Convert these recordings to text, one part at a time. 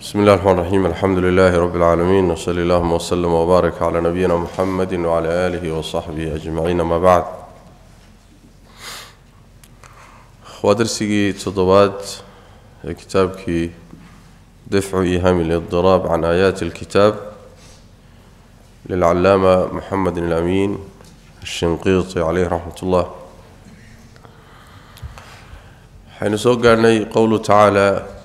بسم الله الرحمن الرحيم. الحمد لله رب العالمين. وصلى اللهم وسلم وبارك على نبينا محمد وعلى آله وصحبه أجمعين. ما بعد ودرسي تضبات كتابك دفع إيهام الاضطراب عن آيات الكتاب للعلامة محمد الأمين الشنقيطي عليه رحمة الله. حين سوقعني قوله تعالى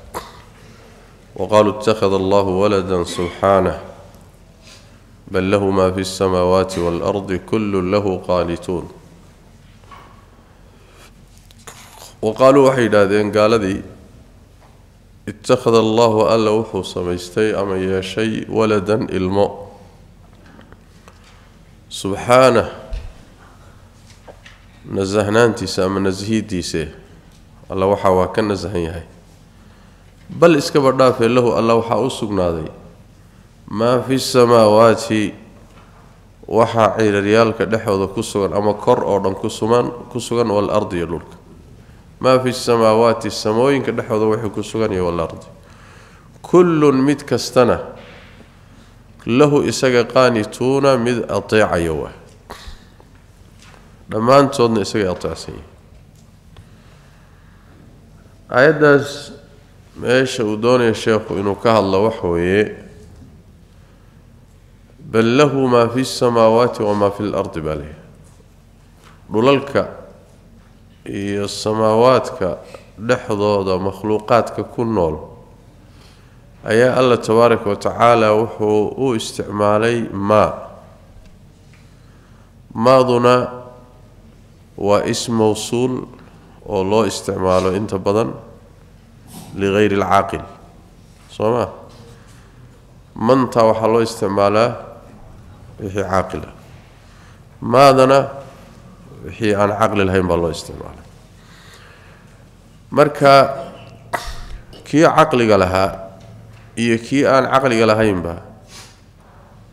وقالوا اتخذ الله ولدا سبحانه بل له ما في السماوات والأرض كل له قانتون. وقالوا وحيد هذين قال ذي اتخذ الله ألا وحو سميستي أما يا شيء ولدا الماء سبحانه نزهنانتيسا أما نزهيديسه الله وحا وكان نزهن bal iskaba dhaafee lahu alla waxaa u sugnaaday maa fi samaawaati waxaa ciraryaalka dhexooda ku sugan ama kor oo dhan kusugan ku sugan waalardi iyo dhulka maa fi samaawaati samooyinka dhexooda waxay ku sugan iyo waalardi kullun mid kastana lahu isaga qaanituuna mid ateecaya waa dhammaantoodna isagay ateecsan yihin aayaddaas ماشي ودون يا شيخ إنه كهله وحويه بل له ما في السماوات وما في الأرض باله دوللك يا سماواتك دحضود ككل كنول أيا الله تبارك وتعالى وحو استعمالي ما. ما ماضنا واسم موصول أو استعماله إنت بدل ligayri alcaaqil soo maa mantaa waxaa loo isticmaalaa wixii caaqil ah maadana wixii aan caqli lahayn baa loo isticmaalaa marka kii caqliga lahaa iyo kii aan caqliga lahaynba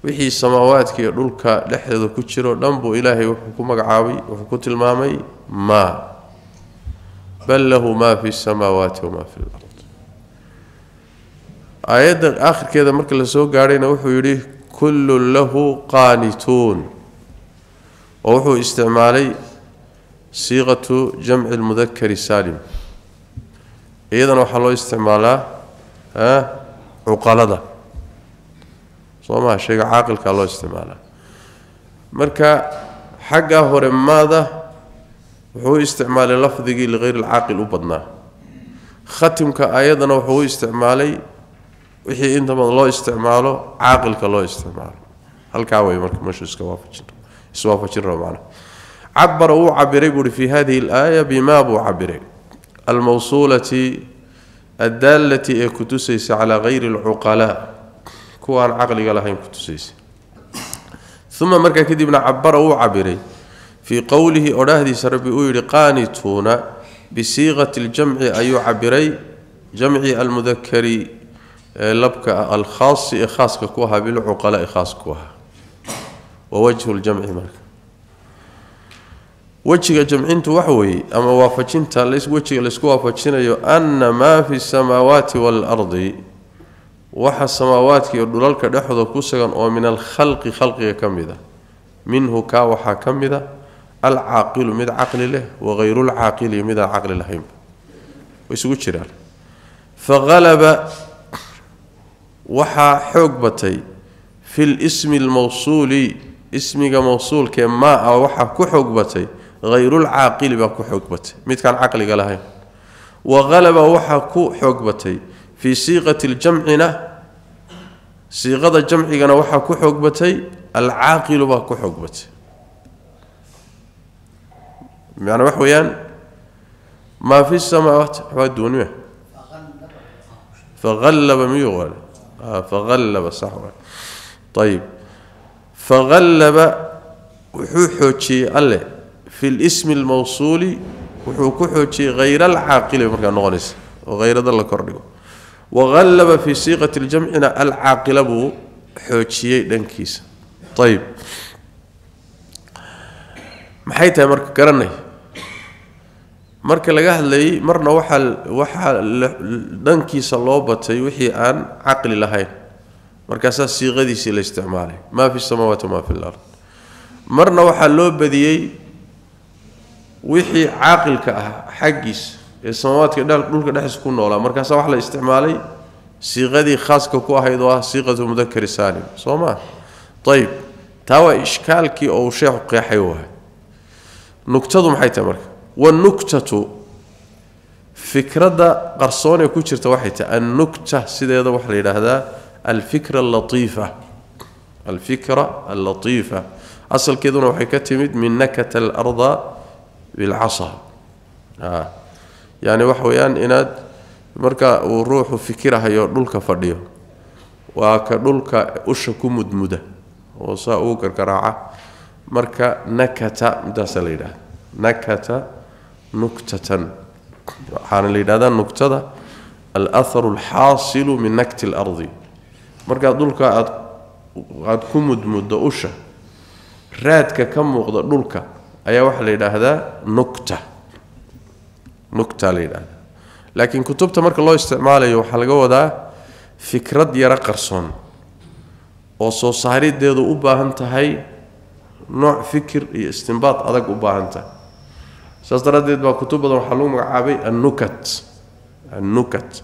wixii samaawaadka iyo dhulka dhexdeeda ku jiro dhan buu ilaahay wuxuu ku magacaabay wuxuu ku tilmaamay maa بل له ما في السماوات وما في الأرض. أيضا آخر كذا مركل سو غارينا و هو كل له قانتون. و استعمالي صيغة جمع المذكر سالم إذا و الله استعماله ها؟ عقلده. صوما شيء عاقل كان لو استعماله. مركا حقه هرماده وحو استعمال لفظي لغير العاقل وبدنا. ختمك ايدنا وحوي استعمالي وحي إنت ما لو استعماله عاقل كان لو استعمال هلكا وي مرك مش اسوافجن اسوافجن روانا عبر هو عبر يقول في هذه الآية بما أبو عبر. الموصولة الدالة إيه اكتسس على غير العقلاء. كوان عقلي لهين كتسس ثم مركه كذبنا عبر هو عبر. في قوله اورهدي سربي ويري قانتونا بصيغة الجمع اي عبري جمع المذكر آه، لبك الخاص خاص كوها بالعقلاء خاص كوها. ووجه الجمع مالك وجه الجمع انت وحوي أما وافجنت ليس وجه ليس وافجن أن ما في السماوات والأرض وحى السماوات كي والدلالك دخدو كسغن أو ومن الخلق خلق كميده منه كا كم كميده العاقل من عقل له وغير العاقل من عقل له ويسو جرى فغلب وحى حقبتي في الاسم الموصول اسمي موصول كما وحى كحقبتي غير العاقل با حقبتي مد كان عقلي قالها وغلب وحى كحقبتي في صيغة الجمعنا صيغة الجمع وحى كحقبتي العاقل با حقبتي بمعنى وحويان ما في السماوات ودنيا فغلب ميغل آه فغلب صح. طيب. فغلب وحوحوشي الله في الاسم الموصول وحوكوحوشي غير العاقل. بمرك النغنس وغير ذلك كرده وغلب في صيغة الجمع العاقل بو حوشي دنكيس. طيب. محيطة مرك كرنه marka laga hadlayay marna waxaa waxaa dhankiisa loo batay wixii aan caqli lahayn markaasaa siiqadiisii la isticmaalay maa fi samaawaati wamaa fi lard marna waxaa loo badiyey wixii caaqilka ah xaggiisa ee samaawaadka dhulka dhexdiisa ku noolaa markaasaa waxaa la isticmaalay siiqadii khaaska ku ahayd oo ah siiqatu mudakari saalim soo maa ayib taa waa ishkaalkii oo uu sheekhu qeexay waay nuktadu maxay tahay marka والنكتة. فكرة قرصونه كو جيرتا وحيتا النكتة سيدة وخ ليراهدا الفكرة اللطيفة. الفكرة اللطيفة. أصل كده وحي كتمد من نكت الأرض بالعصا. آه. يعني وحويان إناد مركا uu فكرة هي dhulka fadhiyo waa أشكو dhulka usha ku مركا oo saa uu karkaraaca نكتةً. حان لي هذا النكتة الأثر الحاصل من نكت الأرض. مرقا دولك قد كمد مد أشا رادك كم وقد دولك أي واحد لي هذا نكتة. نكتة لي لكن كتبت مرقى الله استعماله وحلقه هذا فكرة يرى قرصون وصو صحريت ديضو أباهنتهي نوع فكر استنباط أدك أباهنتهي سيدنا رديد وكتب الرحلوم عابي النكت النكت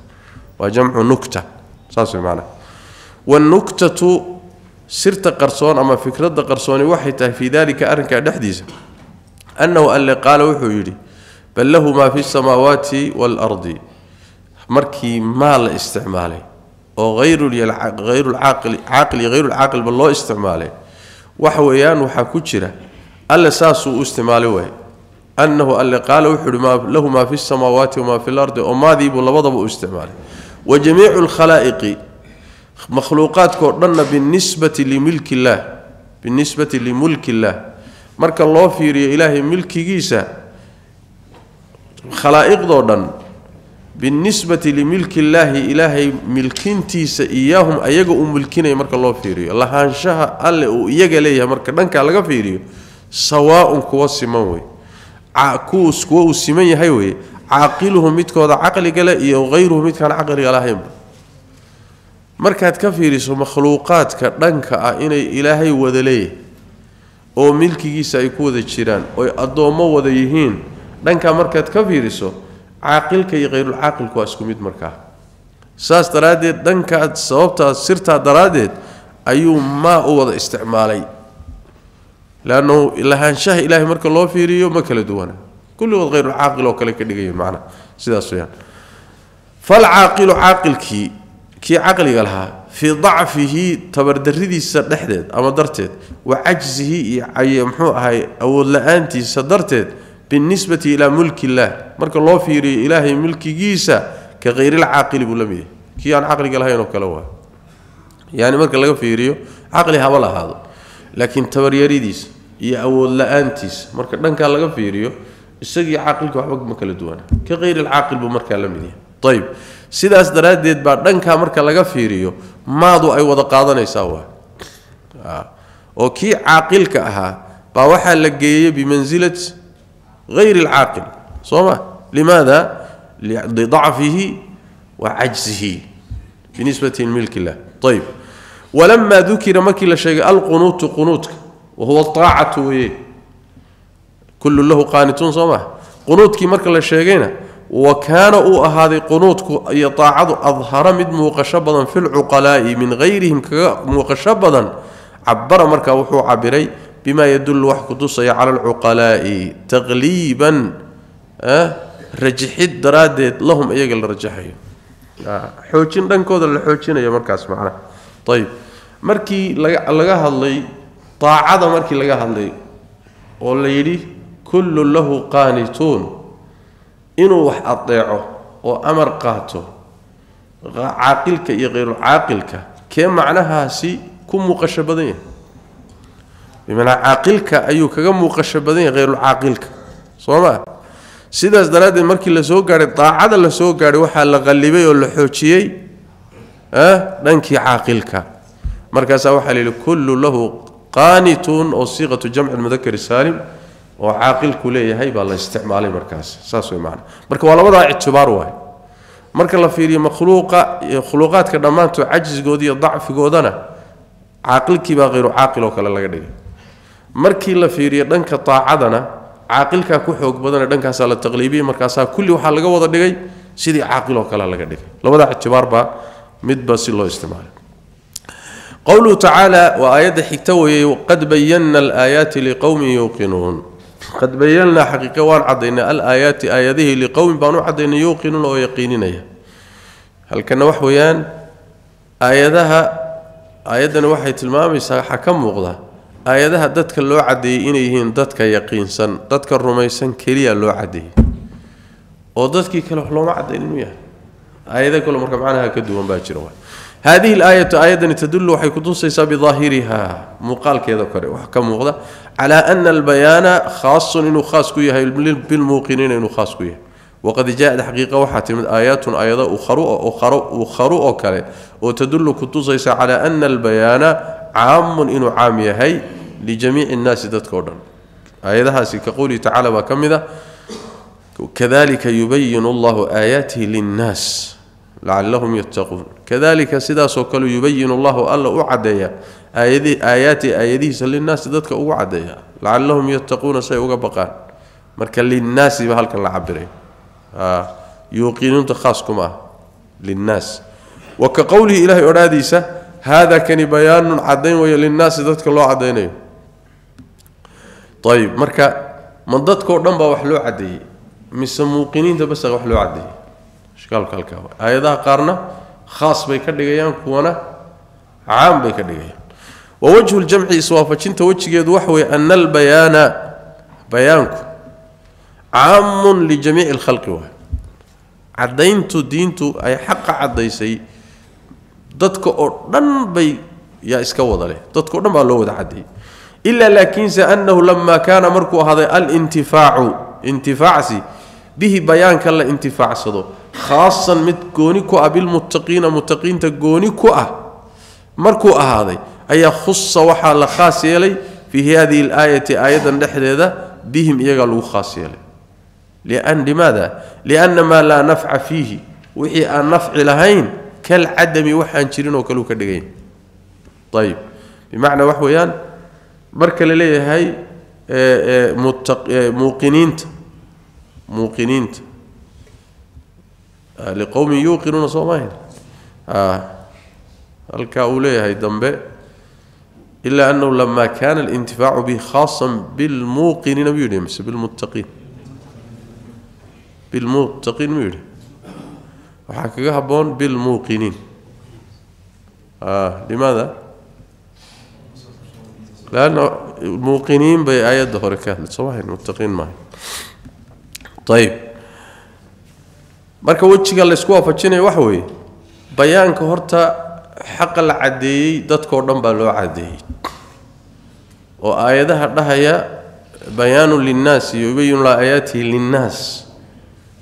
وجمع نكتة ساس المعنى والنكتة سرت قرصون أما فكرة قرصون وحيتة في ذلك أرنك الحديث أنه اللي قال وحيري بل له ما في السماوات والأرض مركي ما لا استعماله وغير غير العاقل عاقل غير العاقل بالله استعماله وحويان وحكوشرة ألا ساسو استعماله وحيري أنه الذي قال وحرم له ما في السماوات وما في الأرض وما ذي بلبدوا استعماله وجميع الخلائق مخلوقات كودن بالنسبة لملك الله بالنسبة لملك الله. مرك الله في فيري الهي ملكيسا خلائق دودن بالنسبة لملك الله الهي ملكنتيس إياهم ايغو وملكين مرك الله فيري لهانشها الله ايغ ليه مرك دنكا لا فيري سواء كو سيمن kuwa uu siman yahay weye caaqiluhu midkooda caqliga leh iyo hayruhu midkaan caqliga lahaynba markaad ka fiiriso makhluuqaadka dhanka ah inay ilaahay wada leeyahay oo milkigiisa ay ku wada jiraan oy addoommo wada yihiin dhankaa markaad ka fiiriso caaqilka iyo hayrulcaaqilku waa isku mid markaa saas daraaddeed dhankaa sababtaas sirtaa daraaddeed ayuu maa u wada isticmaalay لأنه لهان شاه إلهي مركه لو فيريو ما كلا دوانا كل هو غير العاقل وكلا كدغي معنى سداس ويان فالعاقل عاقل كي كي عقلي لها في ضعفه تبردريديس دخدت أما درتت وعجزه أي مخو هي أو لا انتي صدرتت بالنسبة إلى ملك الله. مركب الله في ريو إلهي ملكي جيسا كغير العاقل يقول بلمي كي ان عقلي لها انه كلا وا يعني مركه لا فيريو عقلي هبل هذا. لكن تبريريديس iyo awood la-aantiisa marka dhankaa laga fiiriyo isagii caaqilka waxba ma kala duwana ka hayrilcaaqil buu markaa la mid yahay ayb sidaas daraaddeed baa dhankaa marka laga fiiriyo maadu ay wada qaadanaysaa waa oo kii caaqilka ahaa baa waxaa la geeyey bimansilat hayr alcaaqil soo ma limaada lidacfihi wa cajzihi binisbati milk illah ayb walamaa dukira markii la وهو الطاعة. إيه كل له قانتون صوما قنوط مره لا شيغينا وكان أو هذه قنوتك اي طاعة أظهر مد موقشبدا في العقلاء من غيرهم موقشبدا عبر مره وحو عبري بما يدل وحكدوس على العقلاء تغليبا آه رجحت درادت لهم ايغا الرجحيه حوجين دنكود لحوجين يا مركا معنا. طيب مركي لقاها اللي daacada markii laga hadlay oo la yidhi kullu lahu qaanituun inuu wax adeeco oo amar qaato kee macnahaasi ku muuqasho badan yahay bimacnaa caaqilka ayuu kaga muuqasho badan yahay hayrulcaaqilka soo ma sidaas daraaddeed markii la soo gaadhay daacada la soo gaadhay waxaa la qallibay oo la xoojiyey dhankii caaqilka markaasaa waxaa la yidhi kullu lahu qaanituun oo siiqatu jamci lmudakari saalim oo caaqilku leeyahay baa la isticmaalay markaas saas way macana marka waa labadaa ictibaar waay marka la fiiriyo makhluuqa iyo khuluuqaadka dhammaantood cajisgooda iyo dacfigoodana caaqilkii baa hayru caaqil oo kale laga dhigay markii la fiiriyo dhanka taacadana caaqilkaa ku xoog badane dhankaasaa la taqliibiyey markaasaa kulli waxaa laga wada dhigay sidii caaqil oo kale laga dhigay labadaa ictibaar baa midba si loo isticmaalay قوله تعالى وايد حكتوي وقد بينا الآيات لقوم يوقنون. قد بينا حقيقة وان عدنا الآيات آياته لقوم بانو عدنا يوقنون ويقينين هل كان وحيان ايدها ايدنا وحي تلمامي صح كم مقضى ايدها ددك لو عدي إنيهن ددك يقينسن ددك رميسن كليا لو عدي. أو ددك كلو لو عدي انو يا ايده كل مره معناها كدوان باجروه هذه الآية أيضا تدل وحيكون سيسا بظاهرها. مو قال كذا كره وحكم مغضى على أن البيان خاص إنه خاص كيه بالموقنين إنه خاص كيه وقد جاء الحقيقة وحتمت آيات أيضا أخرى أخرى أخرى وكره وتدل كتب سيسا على أن البيان عام إنه عام هي لجميع الناس تذكرن ايدها هاسي كقولي تعالى وكمذا وكذلك يبين الله آياته للناس. Linnaas kadalika sidaasoo kale yubayinu allahu alla u caddeeya aayaati aayadihiisa linnaasi dadka ugu caddeeya lacalahum yattaquuna say uga baqaan marka linnaasi ba halkan la cabiray yuuqinuunta khaas kuma ah linnaas wa ka qowlihi ilahay odhaadiisa haada kani bayaanun caddayn weeye linnaasi dadka loo caddaynayo ayib marka ma dadkao dhan baa wax loo caddeeyey mise muuqiniinta basa wax loo caddeeyey اشكالكم هلكا ايدها قارنا خاص بي كدغيان كونا عام بي كدغيان ووجه الجمع سوافجنت وجهيد وحوي أن البيان بيانك عام لجميع الخلق عدينتو دينتو أي حق عديسي ددك أو دن بي يا اسكا ودله ددك أو دن با لو ودا إلا لكن أنه لما كان مركو هذا الانتفاع انتفاعسي به بيان كلا انتفاع صدو. خاصا مد قوني كو ابي المتقين متقين تقوني كو آه مركو آه هذه أي خص وحا لخاص يلي في هذه الآية أيضا دخلها بهم ايغا لو خاص يلي لأن لماذا؟ لأن ما لا نفع فيه. وحي أن نفع لهين كالعدم وحان جيرن وكلو كدغين طيب بمعنى وحويان برك لليه هي موقنين موقنين آه، لقوم يوقنون صومهم آه هي دمبه إلا أنه لما كان الانتفاع به خاصا بالموقنين بهم بالمتقين. بالمتقين مير وحقيقة بون بالموقنين. آه لماذا؟ لأنه الموقنين بايه ظهرك صباح المتقين ما طيب. Marka wejiga laysku waafajinayo waxa weeye bayaanka horta xaqa la caddeeyey dadkao dhan baa loo caddeeyey oo aayadaha dhahaya bayaanu linnaasi yubayinu la aayaatihi linnaas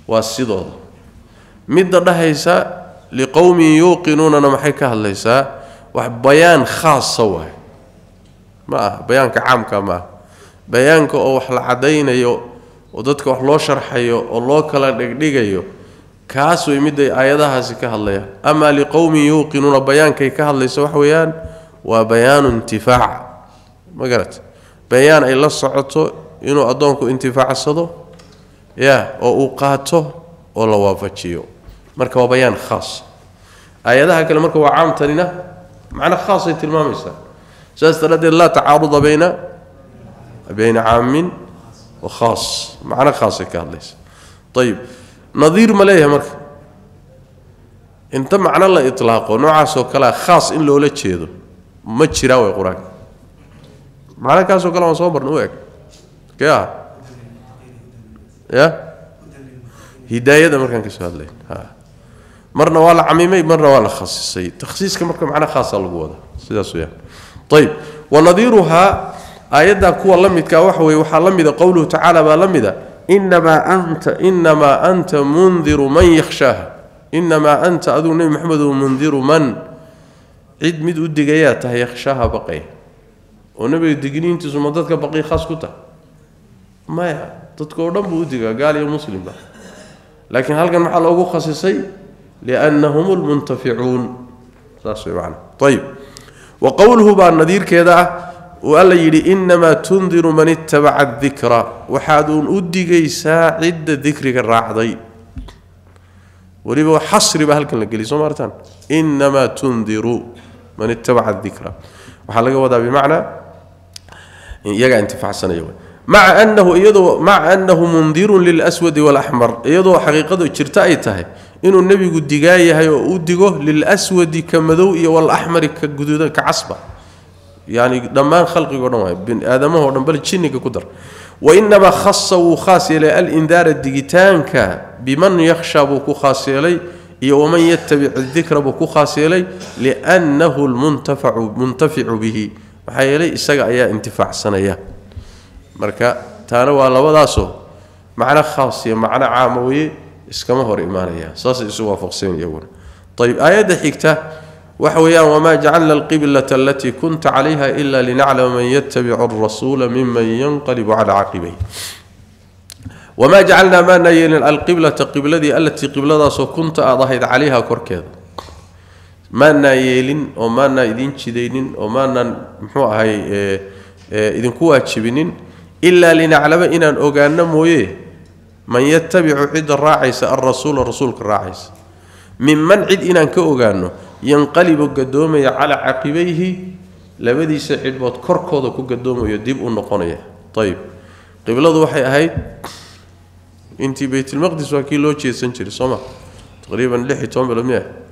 waa sidooda midda dhahaysa liqowmin yuuqinuunana maxay ka hadlaysaa wax bayaan khaasa waay ma aha bayaanka caamka ma aha bayaanka oo wax la caddaynayo oo dadka wax loo sharxayo oo loo kala dhigdhigayo kaas way midday aayadahaasi ka hadlayaan amaa liqowmin yuuqinuuna bayaankay ka hadlaysa wax weeyaan waa bayaanu intifaac ma garat bayaan ay la socoto inuu addoonku intifaacsado ya oo uu qaato oo la waafajiyo marka waa bayaan khaas aayadaha kale marka waa caamtanina macna khaasay tilmaamaysaa saas daraaddeed laa tacaaruda bayna bayna caamin wa khaas macno khaasay ka hadlaysa ayib نظير ملهي مرك انت معنى الله اطلاق نوعا سو خاص إن لو لا جيدو ما جرا وي قرآن. معنى كاسو كلا سو برنوك كيا؟ يا؟ هداية ده مركان كسؤال لين ها. مرنا ولا عميمي مرنا ولا خاص سي تخصيص كم مركان معنا خاص الغوده سدا سويا. طيب. ونظيرها ايدها كو لميدكا وحوي وحا لميد قوله تعالى با لميده إنما انت إنما أنت منذر من يخشاه. إنما انت اذن محمد منذر من؟ عد مد ودغيات هي يخشاها بقي. ونبي دغنين تسو مددك بقي خاص كنت ما تذكرون بوديغا قال يا مسلم لكن هل كان محل أبو خصيصي لأنهم المنتفعون. صح سبحان طيب. وقوله بعد نذير كذا وقال يري إنما تنذر من اتبع الذكرى وحادون اديغيسا عد ذكر الرعدي وريب حصر بهلك الانجليز مرتان إنما تنذر من اتبع الذكرى وحال لغا بمعنى يغا انتفع سنه مع أنه يدو مع أنه منذر للأسود والأحمر. يدو حقيقة جرت اي تهي إنو النبي ديغا يحيو أو ديغو للأسود كمدو والأحمر كغدودا كعصبة. يعني دمان خلقي ودون بن آدمه هو بل جنك كدر وإنما خص وخاص إلى الإنذار الديجيتان ك بمن يخشى بك خاص إلي يوم يتبع الذكر بك خاص إلي لأنه المنتفع منتفع به. حيلي اسغا أيا انتفاع سنيا مركا تانا وا لبداسو معنى خاص يا معنى عام وي إسكما هور ايمانيا ساس اسو وافق سين يقول. طيب آية دحيكته وحويان وما جعلنا القبلة التي كنت عليها إلا لنعلم من يتبع الرسول ممن ينقلب على عقبيه. وما جعلنا ما نين القبلة قبلة التي قبلة سو كنت أضهد عليها كركيد ما نايلين وما نايدين جديدين وما نحو هاي إيه، إيه، إذن كوا جبنين إلا لنعلم إن أغانا مويه من يتبع عيد الراعيس الرسول الرسول الراعيس. ممن عيد إن كأغانو ينقلب قدومه على عقبيه لبدي سعيد بوت كركوده كو قدومه ديب أو نكونيه طيب قبلته waxay ahayd intii بيت المقدس وكي لو جيسن جيري سوما تقريبا 600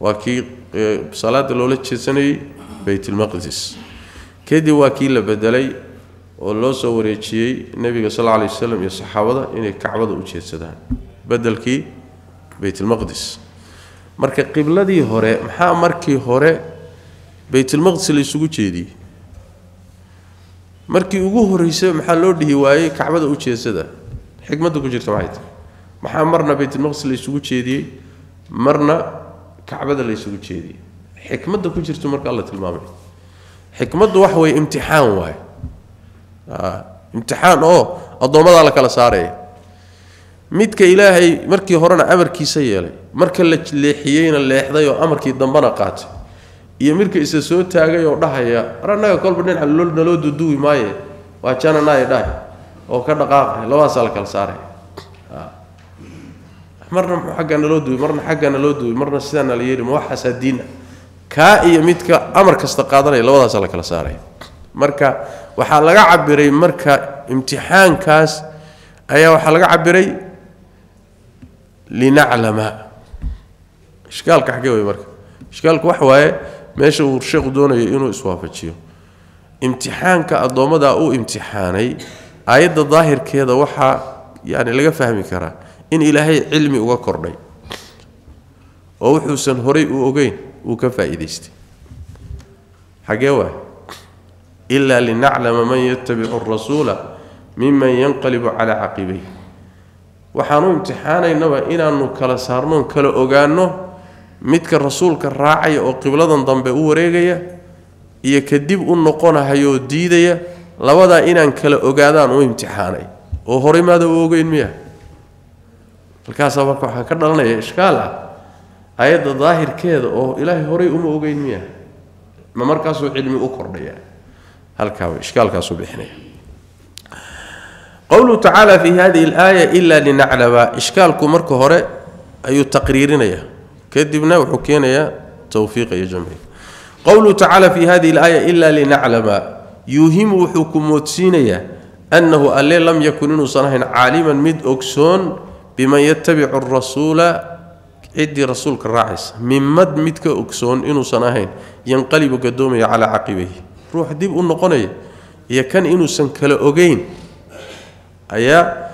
وكي آه، بصلاة لو جيسني بيت المقدس. كدي وكيل بدلي أو لو سو وريجيه صلى الله عليه وسلم يا صحابته إني كعبة أو جيسدان بدلكي بيت المقدس. Marka qibladii hore maxaa markii hore baytulmaqdis la isugu jeediyey markii ugu horreysay maxaa loo dhihi waayey kacbada u jeedsada xikmadda ku jirta maxay tahay maxaa marna baytulmaqdis la isugu jeediyey marna kacbada la isugu jeediyey xikmadda ku jirta marka alla tilmaamay xikmaddu waxa weeye imtixaan waaye imtixaan oo addoommadaa la kala saaraya midka ilaahay markii horena amarkiisa yeelay marka la leexiyeyna leexday oo amarkii dambena qaatay iyo midka isa soo taagay oo dhahaya ar annaga kolba dhinaca naloo duduwi maaye waa jananaay dhahay oo ka dhaqaaqay labadaasaa la kala saaraya marna muxuu xaggaa naloo duwi marna xaggaa naloo duwi marna sidaa nala yeeli ma waxaasaa diina kaa iyo midka amar kasta qaadanaya labadaasaa la kala saaraya marka waxaa laga cabiray marka imtixaankaas ayaa waxaa laga cabiray لنعلم. إشكالك كحكيوي برك اشكال كو حواي مش ورشق دون إنه اسوافجيو امتحانك أدومدا أو امتحاني ايده ظاهر كده وحا يعني لغا فهمي كرا. إن إلهي علمي أو كردي أو وحسن هري أو أوغين أو كفايديستي حاجهوا إلا لنعلم من يتبع الرسول ممن ينقلب على عقبيه. Waxaanu imtixaanaynaba inaanu kala saarnoon kala ogaanno midka rasuulka raacaya oo qibladan dambe u wareegaya iyo kadib u noqonahayoo diidaya labadaa inaan kala ogaadaan u imtixaanay oo horay maada u ogeyn miya halkaasaa marka waxaa ka dhalanaya ishkaal ah ayadda daahirkeeda oo ilaahay horay uma ogeyn miya ma markaasuu cilmi u kordhaya halkaa ishkaalkaasuu bixinaya قوله تعالى في هذه الآية إلا لنعلم. إشكال كمرك هراء أي تقريرنا كذبنا وحكينا يا. توفيق يا جميع قوله تعالى في هذه الآية إلا لنعلم. يهم حكومة وتسيني أنه ألي لم يكن إنه عالما مد أكسون بما يتبع الرسول. إدي رسولك الرعيس من مد مدك أكسون إنه صنح ينقلب قدومي على عقبه روح ديب أنه قنية يكن إنه سنكل أغين. ايا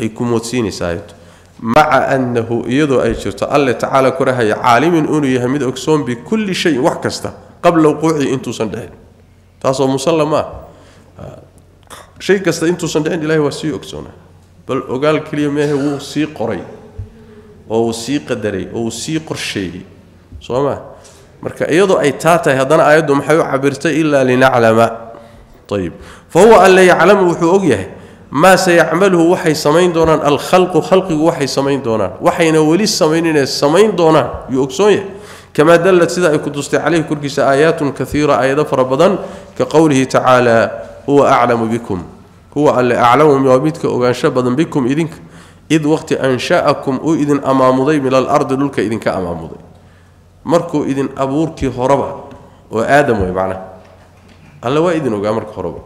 اي كوموتسيني سايت مع انه يدو اي جرت الله تعالى كره عالم ان يحمد اوكسون بكل شيء وحكستا قبل وقوعي انت سندين تاسو مسلمه شيء كسته انت سندين الله وسي اوكسون بل اوغال كليمه هو سي قري أو سي قدري أو سي قرشي سوما marka iyadu أي تاتا hadana ayadu maxay u cabirtay ila li naclama tayib fahu alla ya'lamu wahu ogyahay ما سيعمله وحي سمين دونان الخلق خلقه وحي سمين دونان. وحي نولي سمينين سمين دونان. يؤكسوني كما دلت سيدا يكدست عليه كركس آيات كثيرة آيات فربضا كقوله تعالى هو أعلم بكم. هو اللي أعلم موابيتك أغان شبضا بكم إذنك. إذ وقت أنشاءكم وإذن إذن أمام ضي من الأرض للك إذنك أمام ضي مركو إذن أبورك هربا. وآدم ويبعنا. الله وإذن أغامرك هربا.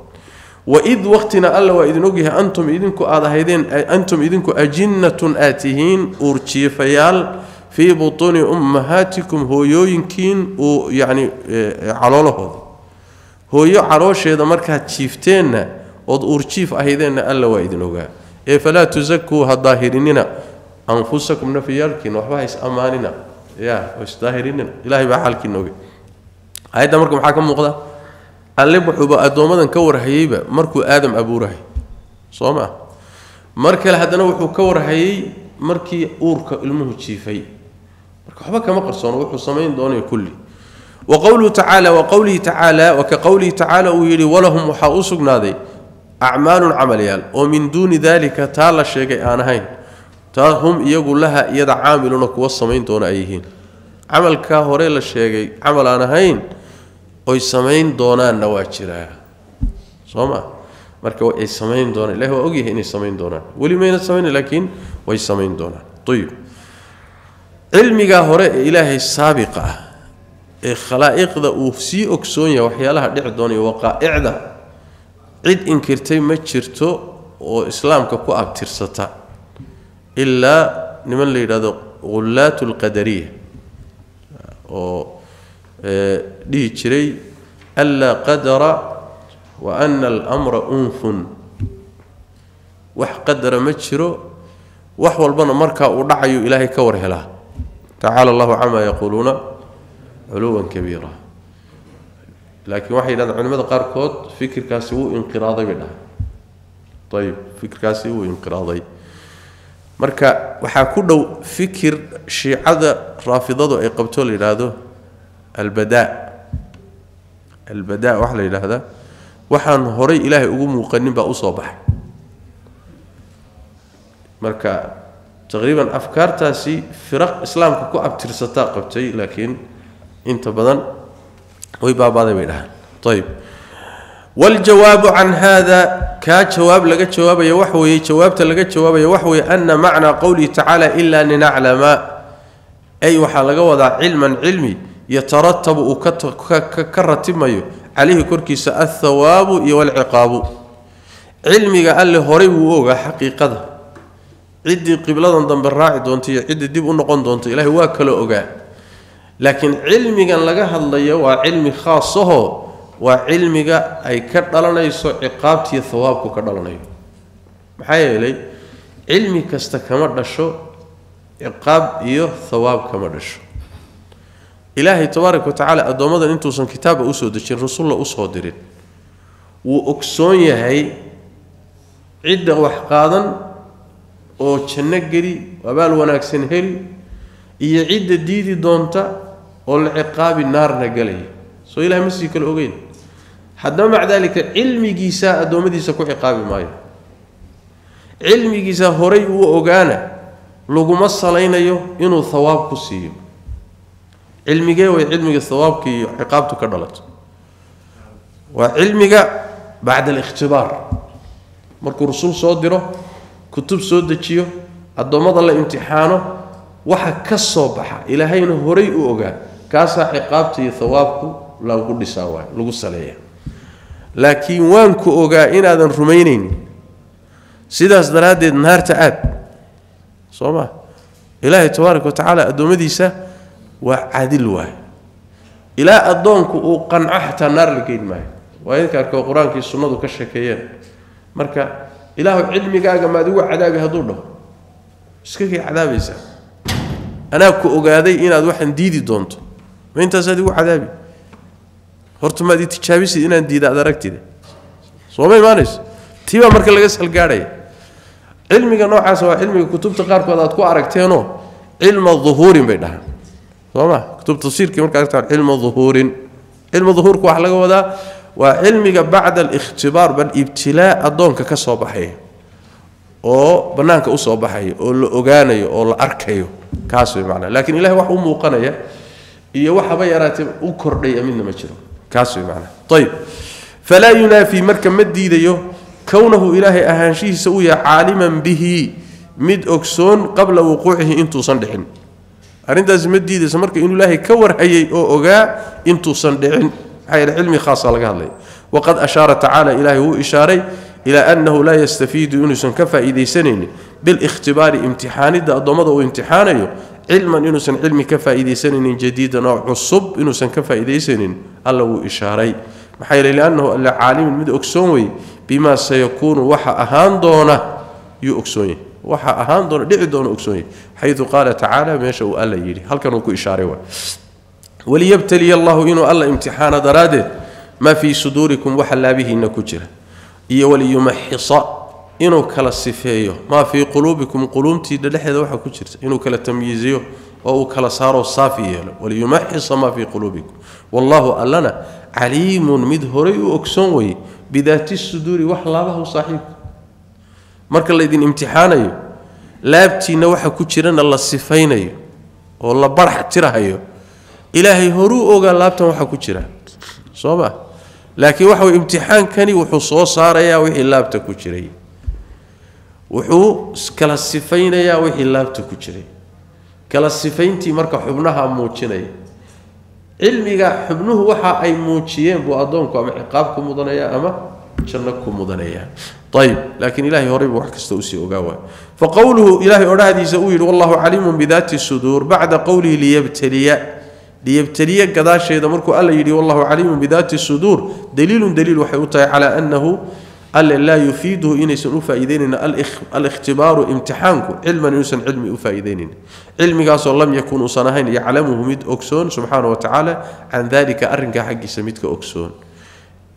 Horeba oo aadam wey macnaha alle waa idin ogaa marka horeba waid waqtina alla waa idin ogyahay antum idinku aad ahaydeen antum idinku ajinnatun aad tihiin uurjiifayaal fii butuuni ummahaatikum hooyooyinkiin uu yacni caloolahooda hooyo caloosheeda markaad jiifteenna ood uurjiif ahaydeenna alla waa idin ogaa ee falaa tusakuu ha daahirinina anfusakum alle wuxuuba addoommadan ka warhayeyba markuu aadam abuurahay soo maa mar kale haddana wuxuu ka warhayey markii uurka ilmuhu jiifay marka waxba kama qarsoono wuxuu samayn doonay kulli wa qowluhu tacaala wa qowlihi tacaala wa ka qowlihi tacaala uu yidhi walahum waxaa u sugnaaday acmaalun camalyaal oo min duuni daalika taa la sheegay aan ahayn taa hum iyagu laha iyada caamiluna kuwa oy samayn doonaanna waa jiraa soo ma marka ay samayn doonaan ilahi waa ogyahay inay samayn doonaan weli mayna samayn laakiin way samayn doonaan ayib cilmigaa hore ee ilaahay saabiqa ah ee khalaa'iqda uu sii ogsoon yahay waxyaalaha dhici doona iyo waqaa'icda cid inkirtay ma jirto oo islaamka ku abtirsata ilaa niman la yidhahdo ghullaatu lqadariya oo دي ألا قدر وأن الأمر أنف. وح قدر ما جرو وح ولبنا مركا ودعيو إلهي كور هلا. تعالى الله عما يقولون علوا كبيرا. لكن وحي لدى علماء قاركود فكر كاسو انقراضي بنا طيب فكر كاسو انقراضي. مركا وحا كدو فكر شيعة رافضة أي قبتول هذا. Albadaa albadaa waxaa la yidhaahdaa waxaan horay ilaahay ugu muuqanin baa usoo baxay marka taqriiban afkaartaasi firaq islaamka ku abtirsataa qabtay laakiin inta badan way baabaaday bay dhahaan ayib waljawaabu can hada kaa jawaab laga jawaabaya wax weeye jawaabta laga jawaabaya wax weeye ana macnaa qowlihi tacaala ilaa linaclama ay iyo walciqaabu cilmiga alle horay wuu ogaa xaqiiqada ciddii qibladan dambe raaci doonta iyo ciddii dib u noqon doonta ilahay waa kala ogaa laakiin cilmigan laga hadlayo waa cilmi khaasahoo waa cilmiga ay ka dhalanayso ciqaabtiiyo hawaabku ka dhalanayo maxaa yeelay cilmi kasta kama dhasho ciqaab iyo hawaab kama dhasho ilaahay tabaaraka wa tacaala addoommadan intuusan kitaaba u soo dejin rasulla u soo dirin. Wuu ogsoon yahay cidda wax qaadan oo janno geli abaal wanaagsan heli iyo cidda diidi doonta oo la ciqaabi naarna gelaya soo ilahay ma sii kale ogeyn. Haddaba maca daalika cilmigiisaa addoommadiisa ku ciqaabi maayo. Cilmigiisa horay uu ogaana laguma salaynayo inuu hawaab ku siiyo cilmiga hawaabka iyo ciqaabtu ka dhalato waa cilmiga bacda alikhtibaar markuu rasul soo diro kutub soo dejiyo addoommada la imtixaano waxa ka soo baxa ilaahayna horay u ogaa kaasaa ciqaabta iyo hawaabku lagu dhisaa waay lagu saleeya laakiin waanku ogaa inaadan rumaynaynin sidaas daraaddeed naarta aad soo ma ilaahay tabaaraka wa tacaala addoommadiisa waa cadil waay ilaa addoonku uu qanco xataa naar la geyn maayo waa idinka arkoo qur-aankii sunnadu ka sheekeeyeen marka ilaahu cilmigaaga maad igu cadaabi hadduu dhaho iskagay cadaabaysaa anaa ku ogaaday inaad waxaan diidi doonto ma intaasaad igu cadaabi horta maad i tijaabisid inaan diida ad aragtide sooma imaanayso tii baa marka laga salgaadhaya cilmiga noocaas waa cilmiga kutubta qaarkood aad ku aragteenoo cilma duhuurin bay dhahaan soo ma kutub tafsiirkii marka aragtaan cilma duhuurin cilma duhuurka waxaa laga wadaa waa cilmiga bacda alikhtibaar bal ibtilaa addoonka ka soo baxaya oo bannaanka u soo baxaya oo la ogaanayo oo la arkayo kaas way macnaa laakiin ilahay wax u muuqanaya iyo waxaba yaraatee u kordhaya midna ma jiro kaas way macnaa ayib falaa yunaafii marka ma diidayo kownahu ilaahay ahaanshihiisa uu yahay caaliman bihi mid ogsoon qabla wuquucihi intuusan dhicin arrintaasi ma diidaysa marka inuu ilaahay ka warhayay oo ogaa intuusan dhicin maxaa cilmi khaasa laga hadlaya waqad ashaara tacaala ilaahay wuu ishaaray ilaa annahu laa yastafiidu inuusan ka faa'iidaysanaynin bilikhtibaari imtixaanidda addoommada uu imtixaanayo cilman inuusan cilmi ka faa'iidaysanaynin jadiidan oo cusub inuusan ka faa'iidaysanin alla wuu ishaaray maxaa yeele liannahu alla caalimin mid ogsoon wey bimaa sayakuunu waxa ahaan doona yuu ogsoon yahay waxa ahaan doona dhici doona ogsoon yahay xayu qaala tacaala meesha uu alla yidhi halkan uu ku ishaaray waa waliyabtaliya allahu inuu alla imtixaano daraaddeed maa fii suduurikum waxa laabihiinna ku jira iyo waliyumaxisa inuu kala sifeeyo maa fii quluubikum quluubtiina dhexdeeda waxa ku jirta inuu kala tamyiiziyo oo uu kala saaro saafi yeelo waliyumaxisa maa fii quluubikum wallahu allana caliimun mid horay u ogsoon weye bidaati suduuri wax laabaha u saaxiibka marka laydin imtixaanayo laabtiinna waxa ku jirana la sifaynayo oo la barax tirahayo ilaahay horuu ogaa laabtan waxa ku jira soo ma laakiin waxa way imtixaankani wuxuu soo saarayaa wixii laabta ku jiray wuxuu kala sifaynayaa wixii laabta ku jiray kala sifayntii marka xubnaha muujinaya cilmiga xubnuhu waxa ay muujiyeen buu addoonku ama ciqaab ku mudanaya ama janno ku mudanaya طيب لكن إلهي هريب وحك استوسي أقوى فقوله إلهي أرادي سأويل والله عليم بذات الصدور بعد قوله ليبتلي ليبتلي قداش إذا مركو ألا يلي والله عليم بذات الصدور. دليل دليل حيوطي على أنه ألا لا يفيده إن يسن أفايدين الاختبار امتحانك. علما يسن علم أفايدين علم قاس لم يكون صنهين يعلمه ميد أكسون سبحانه وتعالى. عن ذلك أرنك حق سميدك أكسون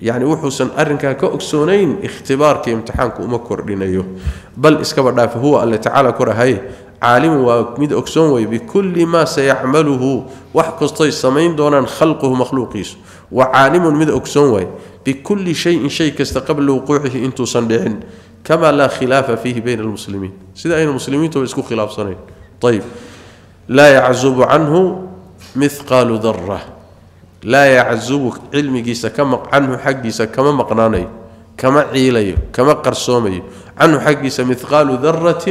يعني وحسن أرنك كأكسونين اختبارك امتحانك وما لنيه بل إسكبر داف هو اللي تعالى كره هاي. عالم ومد أكسون بكل ما سيعمله وحكستي سمين دون خلقه مخلوقيس. وعالم ميد أكسون بكل شيء شيء كاستقبل وقوعه إنتو صندعين. كما لا خلاف فيه بين المسلمين. سيدا أين المسلمين تو خلاف صنعين. طيب. لا يعزب عنه مثقال ذرة. لا يعزبك علمي جيسا كما عنه حق جيسا كما مقناني كما عيلي كما قرصومي عنه حق جيسا مثقال ذرة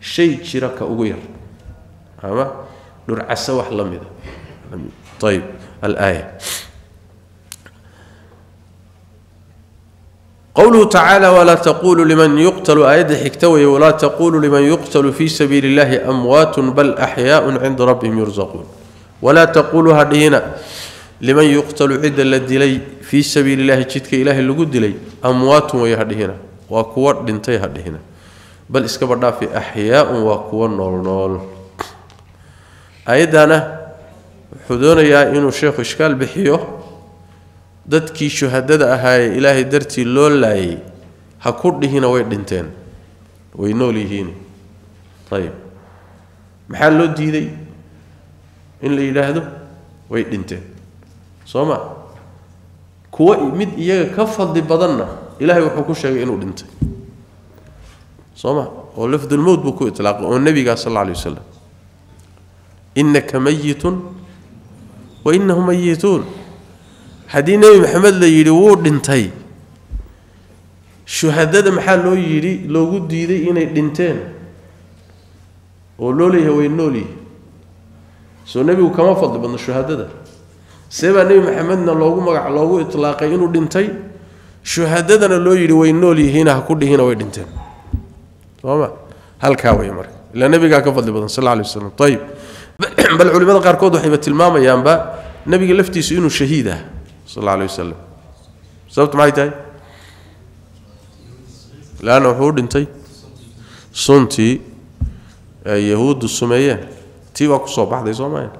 شيء شرك أغير. هما نور عسى وحلم طيب الآية. قوله تعالى ولا تقولوا لمن يقتل. آية حكتوي ولا تقولوا لمن يقتل في سبيل الله أموات بل أحياء عند ربهم يرزقون. ولا تقولوا هذه لمن يقتل عدا لدلي في سبيل الله جدك إله لغو دلي أموات ويهد هنا وقوة دنتي هد هنا بل إسكبر دافي أحياء وقوة نور نور أيضا حدونا يا إنو شيخ إشكال بحيو دتكي شهدد أهاي إلهي درتي لولاي هكور دي هنا ويهد دنتين وينولي هنا طيب محلو دي دي إن لإلهدو ويهد دنتين. Iyaga ka fadli badanna ilaahay wuxuu ku sheegay inuu dhintay soo ma oo lafdulmowt buu ku itlaaqay oo nebigaa sal alla alay wasalam innaka mayitun wa innahum mayituun haddii nebi maxamed la yidhi wuu dhintay shuhadada maxaa loo yidhi loogu diiday inay dhinteen oo loo leeyahay way nool yihi soo nebigu kama fadli badno shuhadada see baa nebi maxamedna loogu magac loogu itlaaqay inuu dhintay shuhadadana loo yidhi way nool yihiin ha ku dhihina way dhinteen sooma halkaa wey marka ilaa nebigaa ka fadli badan sal alla alay waslam ayib bal culimada qaarkood waxayba tilmaamayaanba nebiga laftiisu inuu shahiid ah sal alla alay wasalam sababtu maxay tahay leanna wuxuu u dhintay suntii yahuuddu sumeeyeen tii kusoo baxday soo maaha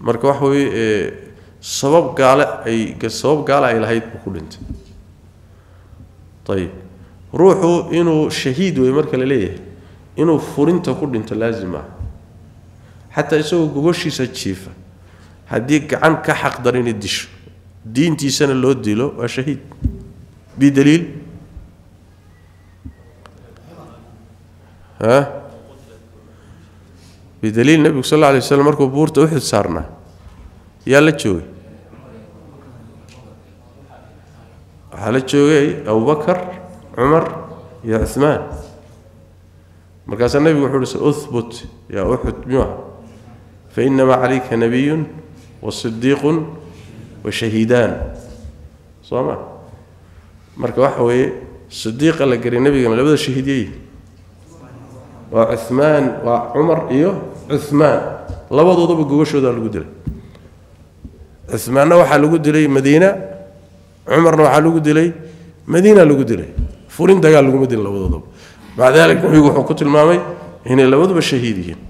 marka waxa weye سبب قال أي سبب قال أي لهيد بقول أنت طيب روحه إنه شهيد ويمرك ليه إنه فرين تقول أنت لازمة حتى يسوي جوشي سجيفة هديك عن كحق دارين الدش دين تي سنة لو ديلو وشهيد بدليل ها بدليل النبي صلى الله عليه وسلم مركو بورتو وحد صارنا يلا تشوي حالتشوي أبو بكر عمر يا عثمان. مركز النبي يقول أثبت يا أحد فإنما عليك نبي وصديق وشهيدان. صوما مركز وحوي صديق الله قري نبي قال لابد الشهيدية وعثمان وعمر إيوه عثمان. لابد ضب قوشه ذا القدر عثمان وحال القدر مدينة. Cumarna waxaa lagu dilay madiina lagu dilay furin dagaal laguma dilin labadoodaba maca dalik nabigu wuxuu ku tilmaamay inay labaduba shahiid yihiin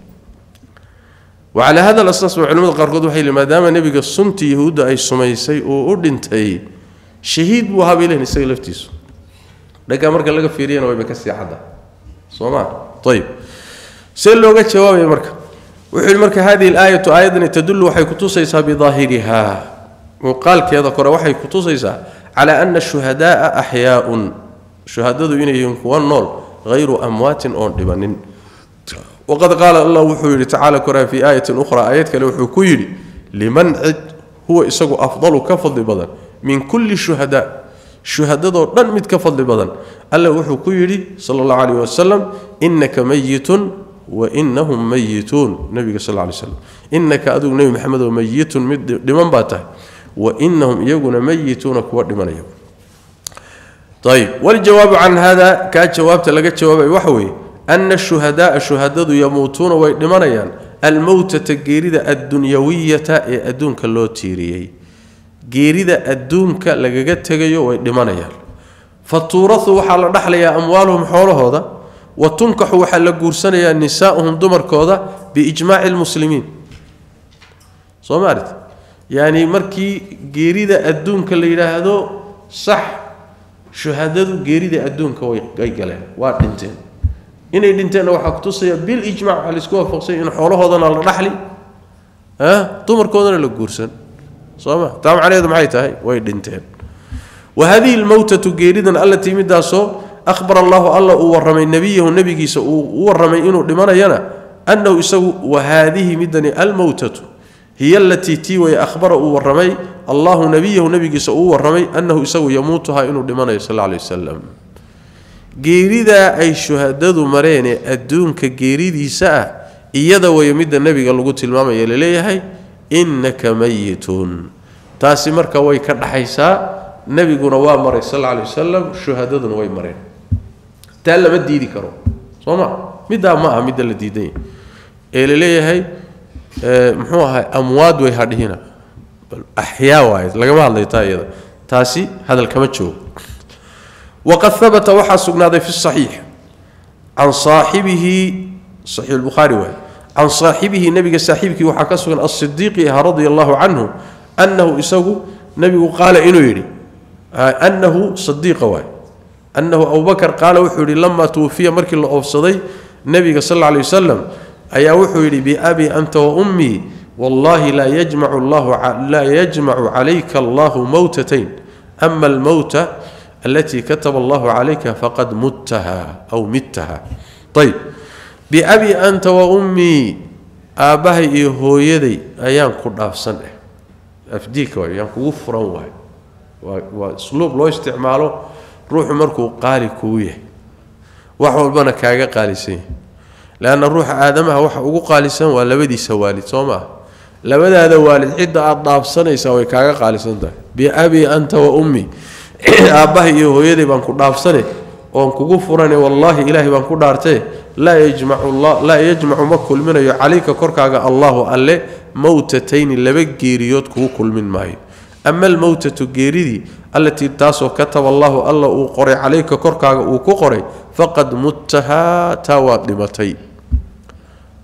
wacalaa hada alasas ba culimada qaarkood waxay yihi maadaama nebiga suntii yahuudda ay sumaysay uu u dhintay shahiid buu ahaa bay lehin isaga laftiisu dhankaa marka laga fiiriyana wayba ka sii cadda soo ma ayib see looga jawaabaya marka wuxuu yihi muuqaalkeeda kore waxay kutusaysaa calaa ana shuhadaaa axyaaun shuhadadu inay yihiin kuwa nool hayru amwaatin oon dhibanin waqad qaala allah wuxuu yidhi tacaala koraa fii aayatin ukhra aayad kale wuxuu ku yidhi liman cid huwa isagu afdalu ka fadli badan min kulli shuhadaa shuhadadoo dhan mid ka fadli badan alla wuxuu ku yidhi sala allahu calayh wasalam innaka mayitun wa inahum mayituun nabiga sal lay slam innaka adigu nebi maxamedoo mayitun mid dhiman baa tahay وإنهم يجون ميتون كو دمانيا طيب والجواب عن هذا كان جوابته لقى جواب اي وحوي أن الشهداء الشهداء يموتون ويدمانيان الموت تجريده الدنيوية أدونك لو تيريي. جريده أدونك لغا تغيو ويدمانيان فتورثوا وحال دخليا أموالهم خولهودا وتنكحوا وحال غورسانيا نساءهم دمركودا بإجماع المسلمين. صومارت so, يعني مركي جيريدا ادونك اللي يراهدو صح شهادات جيريدا ادونك وي قالين وارتنتين ان ادنتين وحق تصي بالاجماع على السكوا فقسي ان حوله هذا الرحلي ها تمر كودن لغورسن صوم تام عليه دمعيت هاي وي دنتين وهذه الموتة جريدة التي مداسو اخبر الله الله ورمي نبيه النبي كيس ورمي انه دمانينا انه يسو وهذه مدني الموتة hiya alatii tii way ahbara uu warramay allahu nebiyahu nebigiisa uu warramay annahu isagu yamuutuhaa inuu dhimanayo sal alay wasalam geeridaa ay shuhadadu mareen ee adduunka geeridiisa ah iyada way midda nebiga lagu tilmaamaya laleeyahay innaka mayitun taasi marka way ka dhaxaysaa nebiguna waa maray sal alay wasalam shuhadaduna way mareen taa lama diidi karo soo ma middaa ma aha midda la diidanya ee laleeyahay muxuu ahay amwaad way hadhihina axyaa waay lagama hadlayo taa iyada taasi hadal kama joogo waqad habata waxaa sugnaaday fi saxiix can saaxibihi saxiix lbukhaari waay can saaxibihi nebiga saaxiibkii waxaa ka sugan asidiiqi ahaa radia allahu canhu annahu isagu nebigu qaala inuu yidhi annahu sadiiqa waay annahu abubakar qaala wuxuu yidhi lamaa tuwufiya markii la oofsaday nebiga sal alla alay wasalam ayaa wuxuu yidhi biabi anta wa ummii wallahi laa yajmacu allahu laa yajmacu calayka allahu mowtatayn ama almowta alatii kataba allahu calayka faqad muttaha aw mittaha ayb biabi anta wa ummii aabbahay iyo hooyaday ayaan ku dhaafsan eh afdiika waay ayaan kugu furan waay waa waa isluub loo isticmaalo ruuxu markuu qaali ruuxa aadamaha waxa ugu qaalisan waa labadiisa waalid soo maa labadaada waalid cidda aada dhaafsanaysaa way kaaga qaalisan tahay biabi anta wa ummii aabbahay iyo hooyaday baan ku dhaafsane oon kugu furane wallaahi ilaahay baan ku dhaartee laa yajmacu laa yajmacu ma kulminayo calayka korkaaga allahu alle mowtatayni laba geeriyood kugu kulmin maayo ama almowtatu geeridii allatii taasoo kataba allahu alla uu qoray calayka korkaaga uu ku qoray faqad muttahaa taa waad dhimatay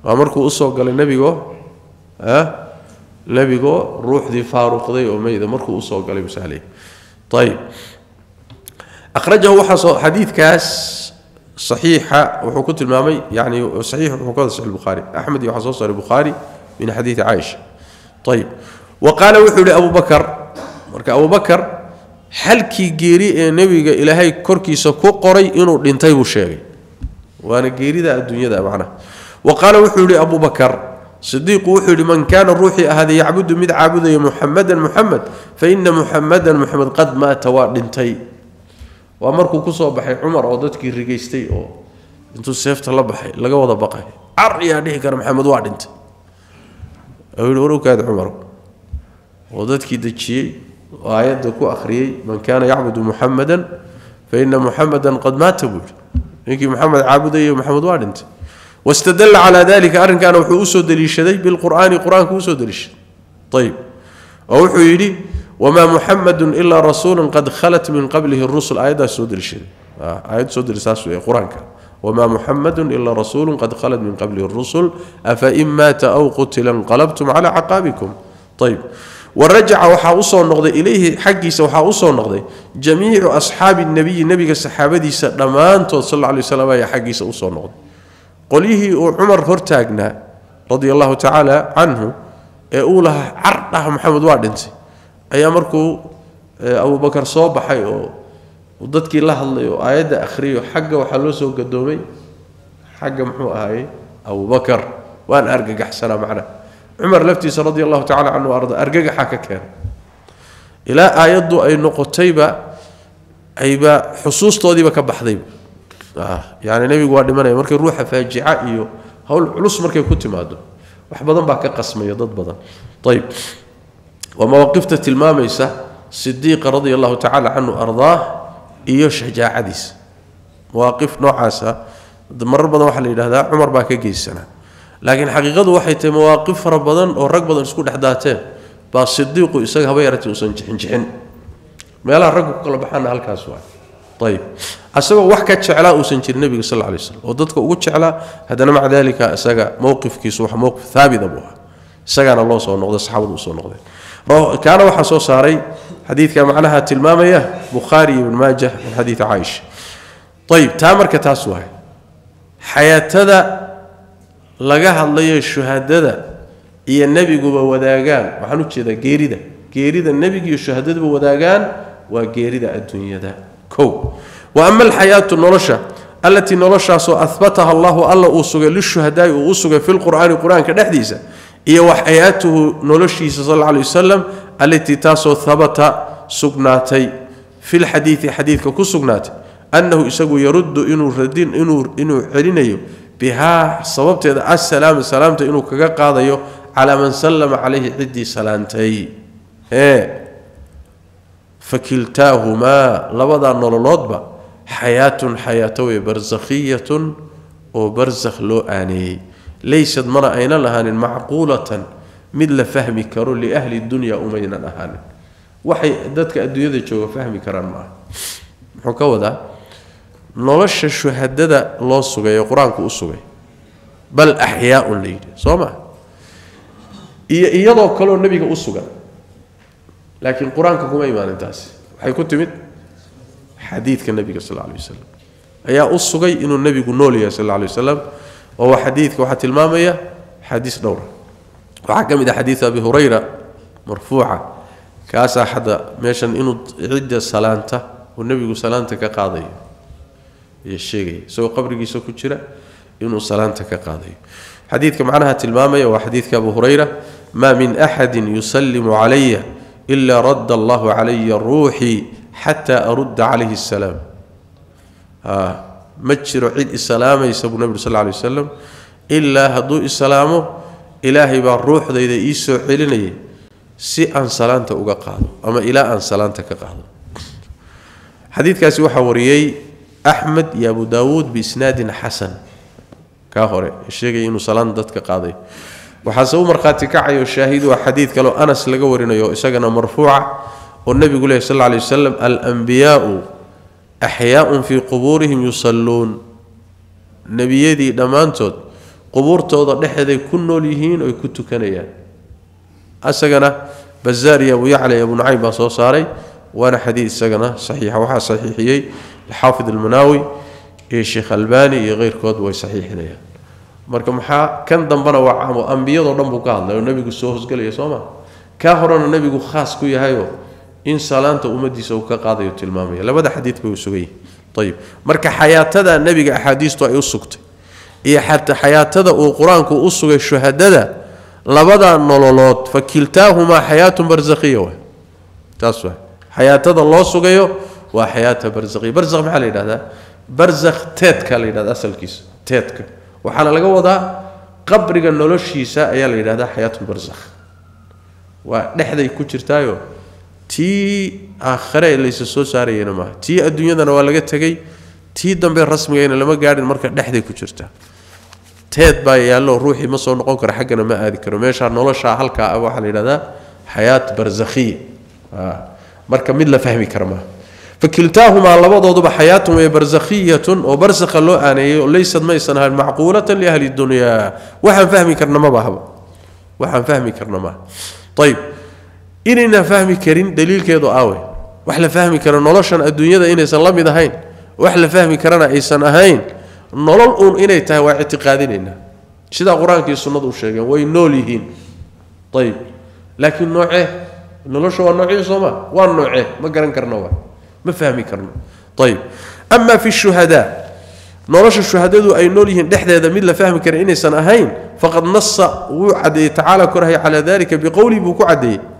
waa markuu usoo galay nebigoo nebigoo ruuxdii faaruqday oo meyda markuu usoo galay masaale ayb akhrajahu waxaa soo xadiidkaas saxiixa wuxuu ku tilmaamay yani saxiix wuxuu ka saxiix bukhaari axmed iyo waxaa soo saaray bukhaari min xadiidi caaisha ayib wa qaala wuxuu yihi abu bakar marka abu bakar xalkii geeri ee nabiga ilaahay korkiisa ku qoray inuu dhintay buu sheegay. Waana geerida adduunyada macnaha وقال wuxuu yihi abubakar صديق وحي لمن كان روحي هذا يعبد مد عبد محمدا محمد فإن محمدا محمد قد مات وارنتي وأمرك كسو بحي عمر أو دتك رجيستي أو أنتو سيفت الله بحي لقى وضع بقي عر يا ليه كان محمد وارنت أقول وروك هذا عمر ودتك دتشي وآيات كو أخري من كان يعبد محمدا فإن محمدا قد مات بول إنك محمد عابدي ومحمد وارنت واستدل على ذلك أرن كان وحو أسود ليشدي بالقرآن قرآن كو أسود طيب. أوحو يلي وما محمد إلا رسول قد خلت من قبله الرسل. آيات سود ليشدي آيات آه، آية سود ليساسو يا قرآن كان. وما محمد إلا رسول قد خلت من قبله الرسل. أفإن مات أو قتل انقلبتم على عقابكم. طيب. Usoo noqday jamiicu asxaabi nabiyi nebiga saxaabadiisa dhammaantood sal lla lay waslam ayaa xaggiisa usoo noqday qolyihii uu cumar hortaagnaa radia allahu tacaala canhu ee uu lahaa car dhah maxamed waa dhintay ayaa markuu abubakar soo baxay oo dadkii la hadlay oo aayadda akhriyo xagga waxaa loo soo gadoomay xagga muxuu ahaayey abubakar waan argagaxsanaa macnaha laftiisa radia allahu tacala canhu arda argagaxaa ka keenay ilaa aayaddu ay noqotayba ayba xusuustoodiiba ka baxdayba yani nebigu waa dhimanaya markay ruuxa faajica iyo howl culus markay ku timaado wax badan baa ka qasmaya dad badan ayib waa mawaaqifta tilmaamaysa sidiiqa radia allahu tacala canhu ardaah iyo shajaacadiisa mawaaqif noocaasa marar badan waxaa la yidhahdaa cumar baa ka geysanaa laakiin xaqiiqadu waxay tahay mawaaqif fara badan oo rag badan isku dhex daateen baa sidiiqu isaga haba yaratay uusan jixinjixin meelaha raggu ku kala baxaana halkaas waa ayib asagoo wax ka jeclaa uusan jirin nebiga sal lay slam oo dadka ugu jeclaa haddana maca dalika isaga mowqifkiisu wax mowqif haabita buu ahaa isagaana loo soo noqday saxaabadu usoo noqdeen kaana waxaa soo saaray xadiidka macnaha tilmaamaya bukhaari ibn maajah min xadiidi caaisha ayib taa marka taas wahay xayaatada laga hadlayo shuhadada iyo nebiguba wadaagaan waxaan u jeedaa geerida geerida nebiga iyo shuhadaduba wadaagaan waa geerida adduunyada kow wa ama alxayaatu nolosha allatii noloshaasoo ahbataha allahu alla uu sugay lishuhadaai uu u sugay fi lqur'aani qur-aanka dhexdiisa iyo wa xayaatuhu noloshiisa sal alay wasalam allatii taasoo habata sugnaatay fi lxadiidi xadiidka ku sugnaatay annahu isagu yaruddu inuu radin inuu inuu celinayo بها سببت السلام سلامته انو كغا قاديو على من سلم عليه عدي سلامتي. إيه. فكلتاهما نور نولودبا حياة حياة برزخية وبرزخ لؤاني ليست مر أين لهان معقولة مثل فهمك لأهل الدنيا أمين لها وحي ددك ادويده جو فهمي كران ما حكودا nolosha shuhadada loo sugay ee qur-aanku u sugay bal axyaaun la yidhi soo maa iyo iyadoo kaleoo nebiga u sugan laakiin qur-aanka kuma imaanin taasi waxay ku timid xadiidka nebiga sal lla alay wasalam ayaa u sugay inuu nebigu nool yahay sal alla alay wasalam oo xadiidka waxaa tilmaamaya xadiis dhowra waxaa ka mid ah xadiid abi hurayra marfuuca kaasaa hadda meeshan inuu cidda salaanta uu nebigu salaanta ka qaadayo يشيغي سو قبر جيسو كجرا انو صلاته كقاضي حديث كمعناها تلمامه وحديث كابو هريره ما من احد يسلم علي الا رد الله علي روحي حتى ارد عليه السلام آه ما تشرع عيد السلام يا النبي صلى الله عليه وسلم الا هدوء السلام الهي با روح ذي اي سو سي ان صلاته اوغا قاد اما إلى ان صلاته كقاد حديث كاسي وحوريه أحمد يا أبو داوود بإسناد حسن. كاهوري الشيخ إنه صلان ددك قاداي وحاسو مرقاتي كعي وشاهد وحديث قالوا أنس لغا ورينيو اسغنا مرفوع والنبي يقول صلى الله عليه وسلم الأنبياء أحياء في قبورهم يصلون. نبي نبيدي دمانتود قبورتودا دخدي كنول يهين أو كتكنيا أسجنا بزاري أبو يعلى أبو نعيم صوصاري وأنا حديث سجنا صحيح وحا صحيحيه الحافظ المناوي إيه الشيخ ألباني إيه غير كود ويصحيح هنا. مرك مخا كان دنبنا وا عام انبياء دون بو قال النبي سو هسغل يا سوما. كا هرون النبي خاص كو هايو إن سلامته امتي سو كا قاديو تلمامي لبدا حديث بو طيب. مرك حياته النبي احاديث تو أيوه اي سوقت اي حتى حياته أو قرآن الشهادة اسوغي شهادته لبدا نولولود فكلتاهما حياه برزخية تاسوا حياته لو سوغيو وحياته برزقي. برزق ما عليه هذا برزق تيت كالي هذا أصل كيس تيت ك وحنا لقوا ذا قبر قال له ليش يسا يلي هذا حياة البرزق ونحن يكون شرتايو. تي آخرة اللي سو ساري ينما تي الدنيا ده نوال لقيت تجي تي دم بالرسم جاي لما قاعد المركب نحن يكون شرتها تيت باي يالله روحي مصر نقول حقنا ما أذكره ماشى نولش على هالك أبو حليل هذا حياة برزخية آه. مركب مين لا كرمه. فكلتاهما لبضوا بحياتهم برزخية وبرزخ له يعني ليست ميسنا معقولة لأهل الدنيا. وحن فهمي كرنما ما بهبا وحن فهمي كرنما ما. طيب إننا فهمي كرين دليل كيدو آوي. وحل فهمي كرنا نلشن الدنيا ده إني سلام هين وحل فهمي كرنا إيسان هين نلل أون إني تهوى اعتقادين إنا. شدا قرآن كي سنة وشيكا وين نوليهين. طيب لكن نوعه نلشو النوعي صوما وان نوعه ما قرن كرنوه ما فهمي كرنا طيب أما في الشهداء نرش الشهداء ذو أي نوليه نحن إذا ميلا فهم كرئيني سنأهين فقد نص وعد تعالى كرهي على ذلك بقول بكو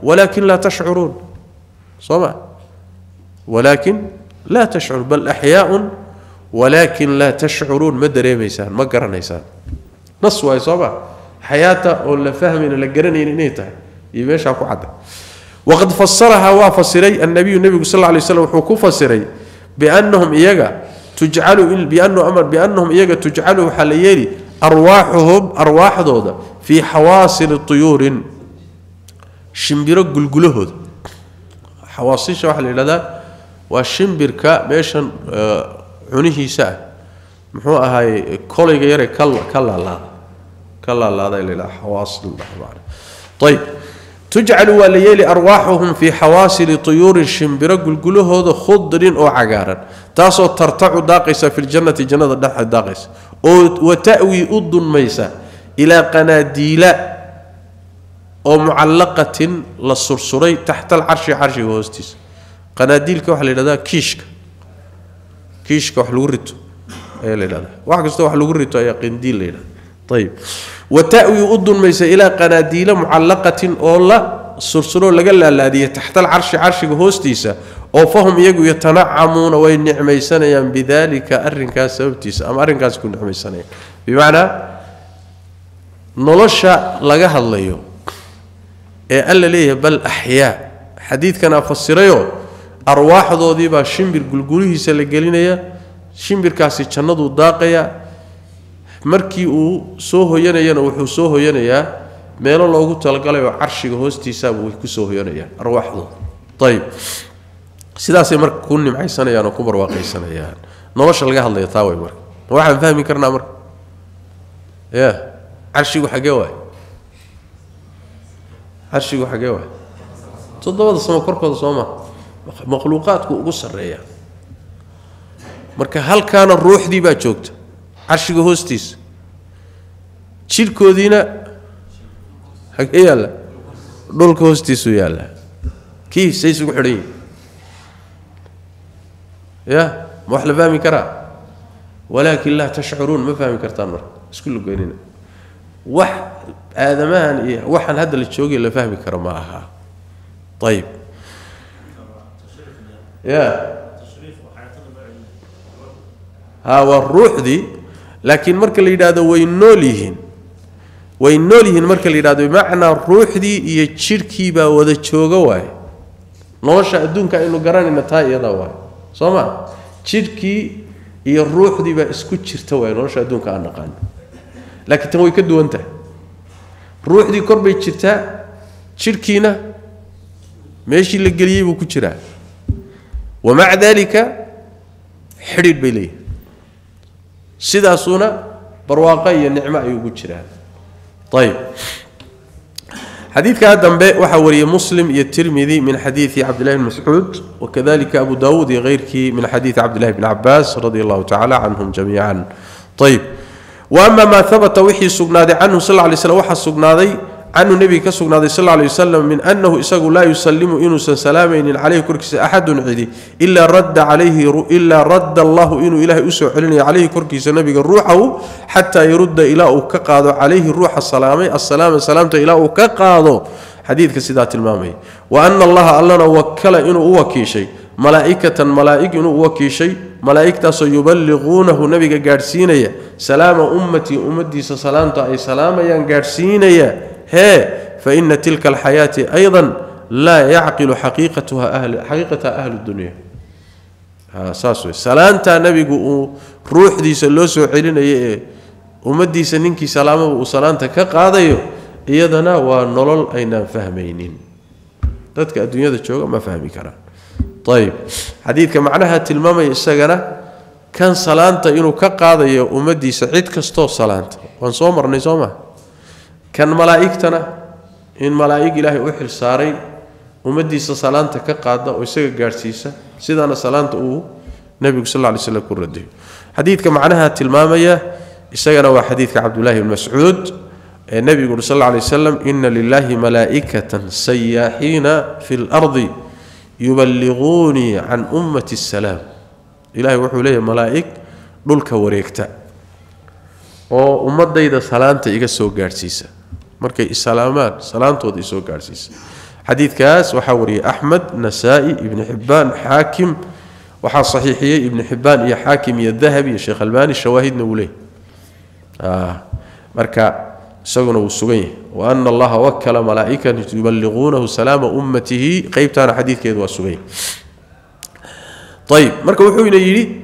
ولكن لا تشعرون. صمع ولكن لا تشعر بل أحياء ولكن لا تشعرون. ما دري ميسان ما قرر نيسان نص واي صمع حياته ولا فهمين لقرنين نيته يبيش أكو عدي وقد فسرها وفسري النبي النبي صلى الله عليه وسلم حكو فسري بأنهم إيجا تجعل بأن أمر بأنهم إيجا تجعل حليلي أرواحهم أرواح ضوضة في حواصل الطيور. شمبر قلقله حواصل شو حليل هذا؟ وشمبر كا بيشن آه، عنيه ساء محو هاي كولي غير كلا كلا لا كلا لا ذا إلى حواصل طيب. تجعل وليل أرواحهم في حواسل طيور الشمبرة قلقلوه هذا خضر أو عقارا. تاسو ترتع داقسة في الجنة جنة دحر داقس. وتأوي أض ميسة إلى قناديل أو معلقة للسرسري تحت العرش عرش هوستيس. قناديل كوح لنا كيشك. كيشك وحلو اي إيه واحد قصده وحلو اي قنديل لنا طيب. وتأوي أدن ميسا إلى قناديل معلقة أولا سرسلو لغا لالادية تحت العرش عرش هوستيسا. أو فهم يجو يتنعمون وين نعميسان يعني بذلك أرنكاس سببتيسا. أم أرنكاس كون سنة بمعنى نلوشا لغا هالليو إيه ألا ليه بل أحياء. حديث كان أفسريو. أرواح ذو ذيبا شمبر قلقوليه سلقلين شمبر كاسي چندو داقيا. Markii uu soo hoyanayana wuxuu soo hoyanayaa meelo loogu talagalay oo carshiga hoostiisaaba way kusoo hoyanayaan arwaaxdooda ayib sidaasay marka ku nimcaysanayaan oo ku barwaaqaysanayaan nolosha laga hadlaya taa way marka ma waxaan fahmi karnaa marka ya carshigu xagee waay carshigu xagee waay toddobada samo korkooda soo maa makhluuqaadku ugu sarreeya marka halkaana ruuxdii baa joogta carshiga hoostiisa jidhkoodiina hagee yaalla dhulka hoostiisuu yaallaa kii say isugu xidhan yihin ya ma wax la fahmi karaa walaakin laa tashcuruun ma fahmi kartaan marka isku lugeynina wax aadamahan iyo waxaan hadda la joogay la fahmi karo ma aha ayib ya ha waa ruuxdii laakiin marka la yidhaahdo way nool yihiin way nool yihiin marka la yidhahdo bimacnaa ruuxdii iyo jidhkii baa wada jooga waaye nolosha adduunka aynu garanayna taa iyadaa waaye soo ma jidhkii iyo ruuxdii baa isku jirta waaye nolosha adduunka aan naqaano laakiin tan way ka duwan tahay ruuxdii kor bay jirtaa jidhkiina meeshii la geliyey buu ku jiraa wamaca daalika xidhiidh bay leeyihin سداسونا برواقه يا نعمه اي ugu طيب. حديث كان دنبه وحا مسلم يا ترمذي من حديث عبد الله بن مسعود وكذلك أبو داود غيرك من حديث عبد الله بن عباس رضي الله تعالى عنهم جميعا. طيب. وأما ما ثبت وحي سغناده عنه صلى الله عليه وسلم وحا سغناده عن النبي كسوغ نادي صلى الله عليه وسلم من أنه إساغ لا يسلم إنو سنسلامين عليه كركس أحد عدي. إلا رد عليه إلا رد الله إنو إله أسوء علني عليه كركس نبي روحه حتى يرد إلى أكاقاد عليه روح السلام السلام السلام إلى أكاقاد حديث كسيدات المامي. وأن الله ألنا وكل إنو أوكي شيء ملائكة ملائك إنو أوكي شيء ملائكة سيبلغونه نبي قارسيني سلام أمتي أمتي سسلامت أي سلام يان قارسيني ه فإن تلك الحياة أيضا لا يعقل حقيقتها أهل حقيقتها أهل الدنيا. اساسه سلامتا نبي روح دي سلو سو خلينيه امديس نينكي سلامه وسلامته كقاديو ايدنا وا نولل اينا فهمينين. ددك الدنيا جوجا ما فهمي كرا. طيب حديث كمعناها تلماما يسجنا كان صلانتا إنو كقاديو امديس سعيد كستو صلانتا وان سومرني سومه كان ملائكتنا إن ملائك إلهي وحل ساري ومدي صلانته كقادة ويسيق قارسيسة سيدانا صلانته أوه نبي صلى الله عليه وسلم كل كرده حديثك معناها تلمامية يسيقنا وحديثك عبد الله بن مسعود آه، النبي صلى الله عليه وسلم إن لله ملائكة سياحين في الأرض يبلغوني عن أمة السلام. إلهي وحو إليه ملائك للك وريكتا. وأمة إذا صلانته إيقا سوق قارسيسة. مركي السلامان سلام تود يسوع كارسيس حديث كاس وحوري أحمد نسائي ابن حبان حاكم وحا صحيحية ابن حبان يا حاكم يا الذهبي يا شيخ الباني الشواهد نقوله آه مركا سجن وسجين وأن الله وكل ملائكة يبلغونه سلام أمته قيبت حديث كيد وسجين طيب مركا وحوري نجيلي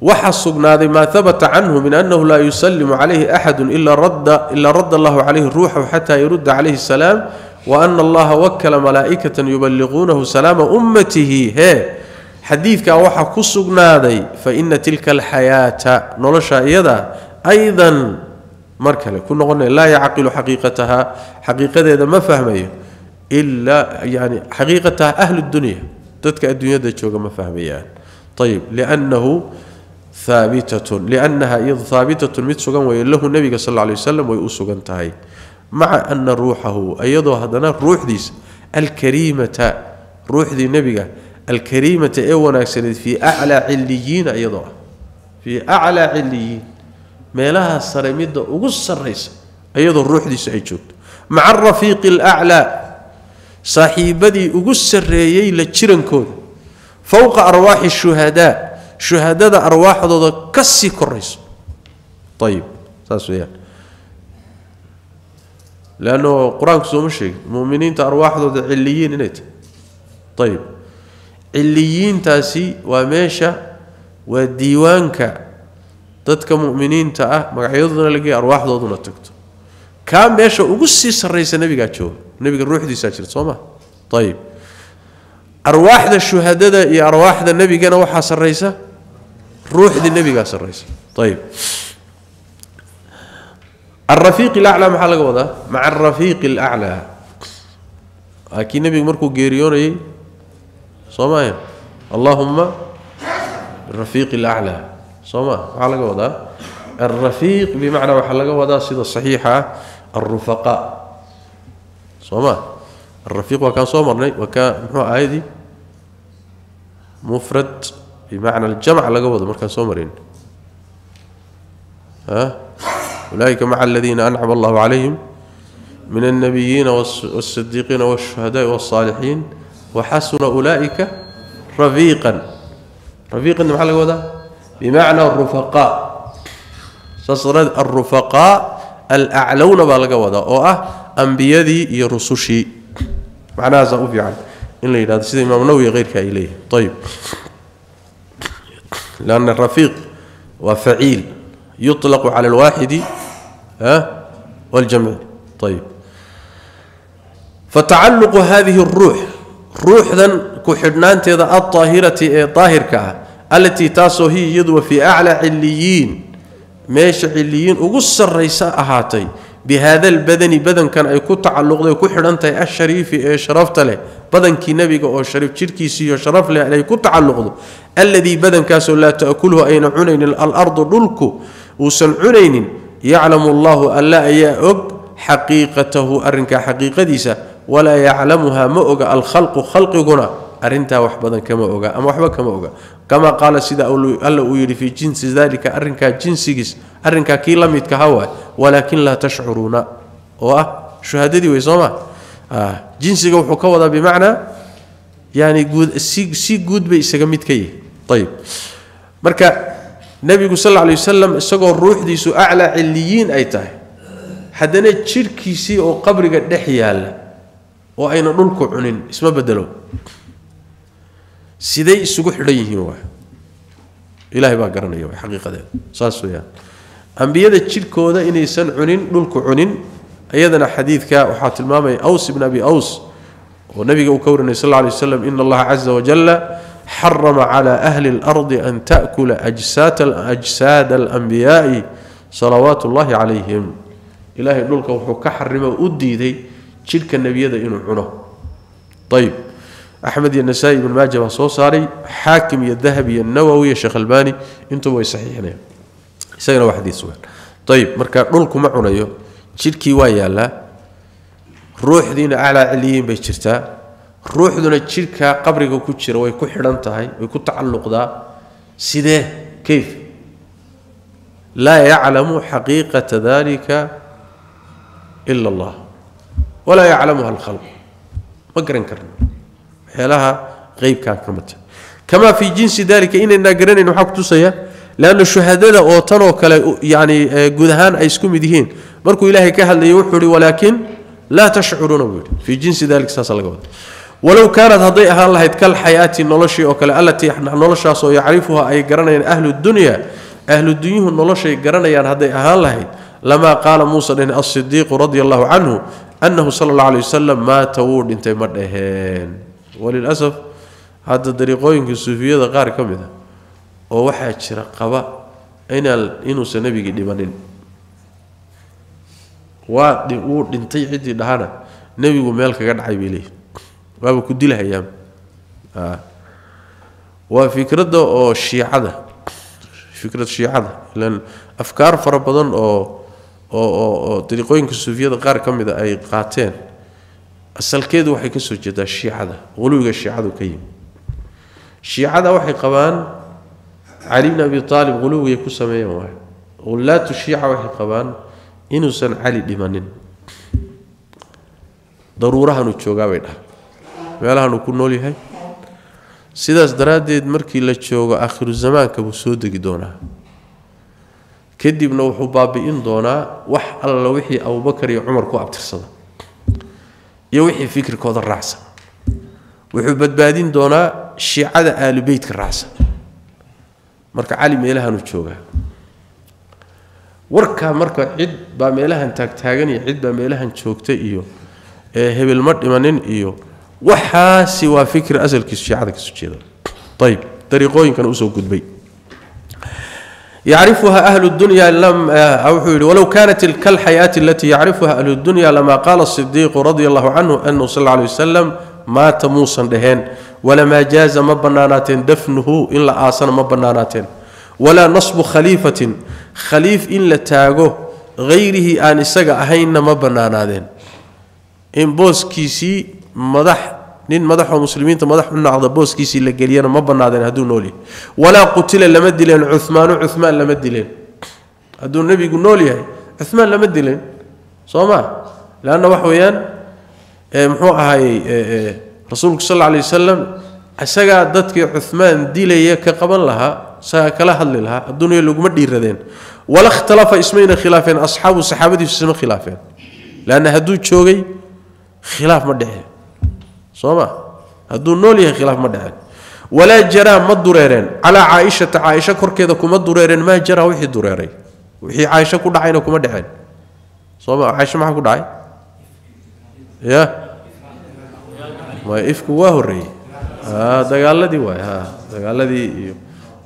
وحصقنا ذي ما ثبت عنه من أنه لا يسلم عليه أحد إلا رد إلا رد الله عليه الروح حتى يرد عليه السلام وأن الله وكل ملائكة يبلغونه سلام أمته. هي حديث كان وحا كسقنا ذي فإن تلك الحياة نلشا يدا أيضا مركلة كنا قلنا لا يعقل حقيقتها حقيقة إذا ما فهمي إلا يعني حقيقتها أهل الدنيا. تتك الدنيا ذي ما فهمي طيب لأنه ثابتة لأنها إذ ثابتة مثل سجن له النبي صلى الله عليه وسلم ويؤس تهي مع أن روحه أيضا هذا روح ديس الكريمة روح دي النبي الكريمة أي ونكسر في أعلى عليين أيضا في أعلى عليين. ما لها السرميد وقص الرئيس. أيضا روح ديس أيجود مع الرفيق الأعلى. صاحب دي وقص الرئيين لتشرن كود فوق أرواح الشهداء. Shuhadada arwaaxdooda ka sii korayso ayib saas weyaan leanno qur-aanku sooma sheegin muminiinta arwaaxdooda ciliyiin inay tahay ayib ciliyiintaasi waa meesha waa diiwaanka dadka muminiinta ah magacyadooduna lagey arwaaxdooduna tagto kaa meesha ugu sii sarraysa nebigaa jooga nebiga ruuxdiisaa jirta soo ma ayib arwaaxda shuhadada iyo arwaaxda nebigana waxaa sarraysa روح للنبي قاس الرئيس. طيب. الرفيق الأعلى ما حلقه مع الرفيق الأعلى. أكيد النبي مركو جيريوني. صومايا اللهم الرفيق الأعلى. صوما حلقه ودا الرفيق بمعنى حلقه ودا سيده صحيحة. الرفقاء. صوما الرفيق وكان صومرني. وكان هو عادي. مفرد. بمعنى الجمع لقبض مركز سومرين. ها؟ أولئك مع الذين أنعم الله عليهم من النبيين والصديقين والشهداء والصالحين وحسن أولئك رفيقا. رفيقا مع لقبض بمعنى الرفقاء. تصر الرفقاء الأعلون بالقبض أو أه انبياء ورسل معناه ذا وفي إن لا اله الا الله سيدنا محمد نووي غيرك إليه. طيب. لأن الرفيق وفعيل يطلق على الواحد ها والجمع طيب. فتعلق هذه الروح روح ذن كحرنانت الطاهرة إيه، طاهر كها التي تاسو هي يدو في أعلى عليين ماشي عليين وقص الرئيساء هاتين. بهذا البدن بدن كان أي كو على اللغة كو أنت أي الشريف أي شرفت له. بدن كي نبي أو شريف جيركي سي شرف له اي كو على اللغة الذي بدن كاس لا تأكله أين عنين الأرض دلك وسن عنين يعلم الله الا اي اوك حقيقته أرنك حقيقتيسا ولا يعلمها ما الخلق خلق غنا arrintaa wax badan kama oga ama waxba kama oga kamaa qaala sida alla uu yidhi fii jinsi dalika arrinkaa jinsigiis arrinkaa kii la midka ha waay walaakin laa tashcuruuna oo ah shuhadadii wey soo ma jinsiga wuxuu ka wadaa bimacnaa yani guud si si guud bay isaga mid ka yihi ayib marka nebigu sal alay wasalam isagoo ruuxdiisu aclaa ciliyiin ay tahay haddana jidhkiisii oo qabriga dhex yaalla oo ayna dhulku cunin isma bedelo سيدي سوغو حريه إلى هبا غرني حقيقة صاصويا أم بيد الشرك هذا إن إنسان عنين نلك عنين. أيضنا حديث كا وحات المامي أوس بن أبي أوس. ونبي كورن صلى الله عليه وسلم إن الله عز وجل حرم على أهل الأرض أن تأكل أجساد أجساد الأنبياء صلوات الله عليهم. إلهي نلقو حكا حرم أودي ذي شرك النبي هذا إنه عنه. طيب. أحمد النسائي بن ماجه وصوصاري حاكم الذهبي النووي الشيخ الباني أنتم وي صحيحين يعني. سيرا واحد يسوي. طيب مركا نقولكم معنا عنيو جيركي وا يالا. روح دين أعلى عليين بي روح دون جيركا قبرك كو جيره وي كو خيدنت هي وي سيده كيف؟ لا يعلم حقيقة ذلك إلا الله ولا يعلمها الخلق. ما قرن كرنا. هلها قيب كان كمت كما في جنس ذلك إن النجرين إنه حق تسيا لأن الشهداء أو تنو كلا يعني جذهان أيسكم يديهن مركو إلهي كهل يوحري ولكن لا تشعرون به في جنس ذلك ساس الجواد ولو كانت هضيئها الله يتكل حياتي نلشي أو كلا التي إحنا نلشها سو يعرفها أي جرنا يعني أهل الدنيا أهل الدنيا هم نلشي جرنا يعني هضيئها الله لما قال موسى إن الصديق رضي الله عنه أنه صلى الله عليه وسلم ما تورد أنت مرهن وللأسف هذا الدريقوين السوفية قار كمدا أو وحا جرى قبا. إن انو سنبي ديبانين واد دي أو دنتي عيدي دهانا. نبيو ميل كغه دحاي بيلي بابا كدلهيا آه. وفكرة أو شيعه فكرة شيعه لأن أفكار فربضان أو أو أو طريقوين السوفية قار كمدا أي قاتين. Asalkeedu waxay ka soo jeedaa shiicada quluwiga shiicadu ka yimi shiicada waxay qabaan cali bn abi aalib quluwigay ku sameeyeen waay ulaatu shiica waxay qabaan inuusan cali dhimanin daruurahanuu joogaabay dhaha meelahanuu ku nool yahay sidaas daraaddeed markii la joogo aakhiru zamaanka buu soo degi doonaa kadibna wuxuu baabi'in doonaa wax alla wixii abubakar iyo cumar ku abtirsada iyo wixii fikirkooda raacsan wuxuu badbaadin doonaa shiicada aalubeytka raacsan marka cali meelahanuu joogaa warkaa marka cid baa meelahan taagtaagan iyo cid baa meelahan joogta iyo hebel ma dhimanin iyo waxaasi waa fikri asalkiisu shiicada kasoo jeeda ayib dariiqooyinkana usoo gudbay يعرفها أهل الدنيا لم آه، أو ولو كانت تلك الحياة التي يعرفها أهل الدنيا لما قال الصديق رضي الله عنه أنه صلى الله عليه وسلم مات موسى دهين. ولما جاز ما دفنه إلا آسان ما ولا نصب خليفة خليف إلا تاغه غيره آن أهين ما إن بوس كيسي مدح نين مدح المسلمين تمدح من عقد بوس كيسي اللي قال ما بنادن هدول نولي. ولا قتل لما لين عثمان وعثمان لما لين. هدول النبي يقول نولي هاي. عثمان لما لين. صوما. لأنه وحويان إيه، محو هاي إيه، إيه، رسول صلى الله عليه وسلم أسجى كي عثمان دليه كقبل لها سأكلها هل لها. الدنيا اللي دير ديردين ولا اختلف اسمين خلافين أصحاب الصحابة في اسم خلافين. لأن هدول شوقي خلاف مدحه صوما هذو نول يا خلاف مدح ولا جرى ما دوريرين على عائشة عائشة كركيدا كما دوريرين ما جرى وحي دوريري وحي عائشة كدحين كما دحين. صوما عائشة ما كدحي يا. ما يفك وهري آه دغالدي واي. آه، ها دغالدي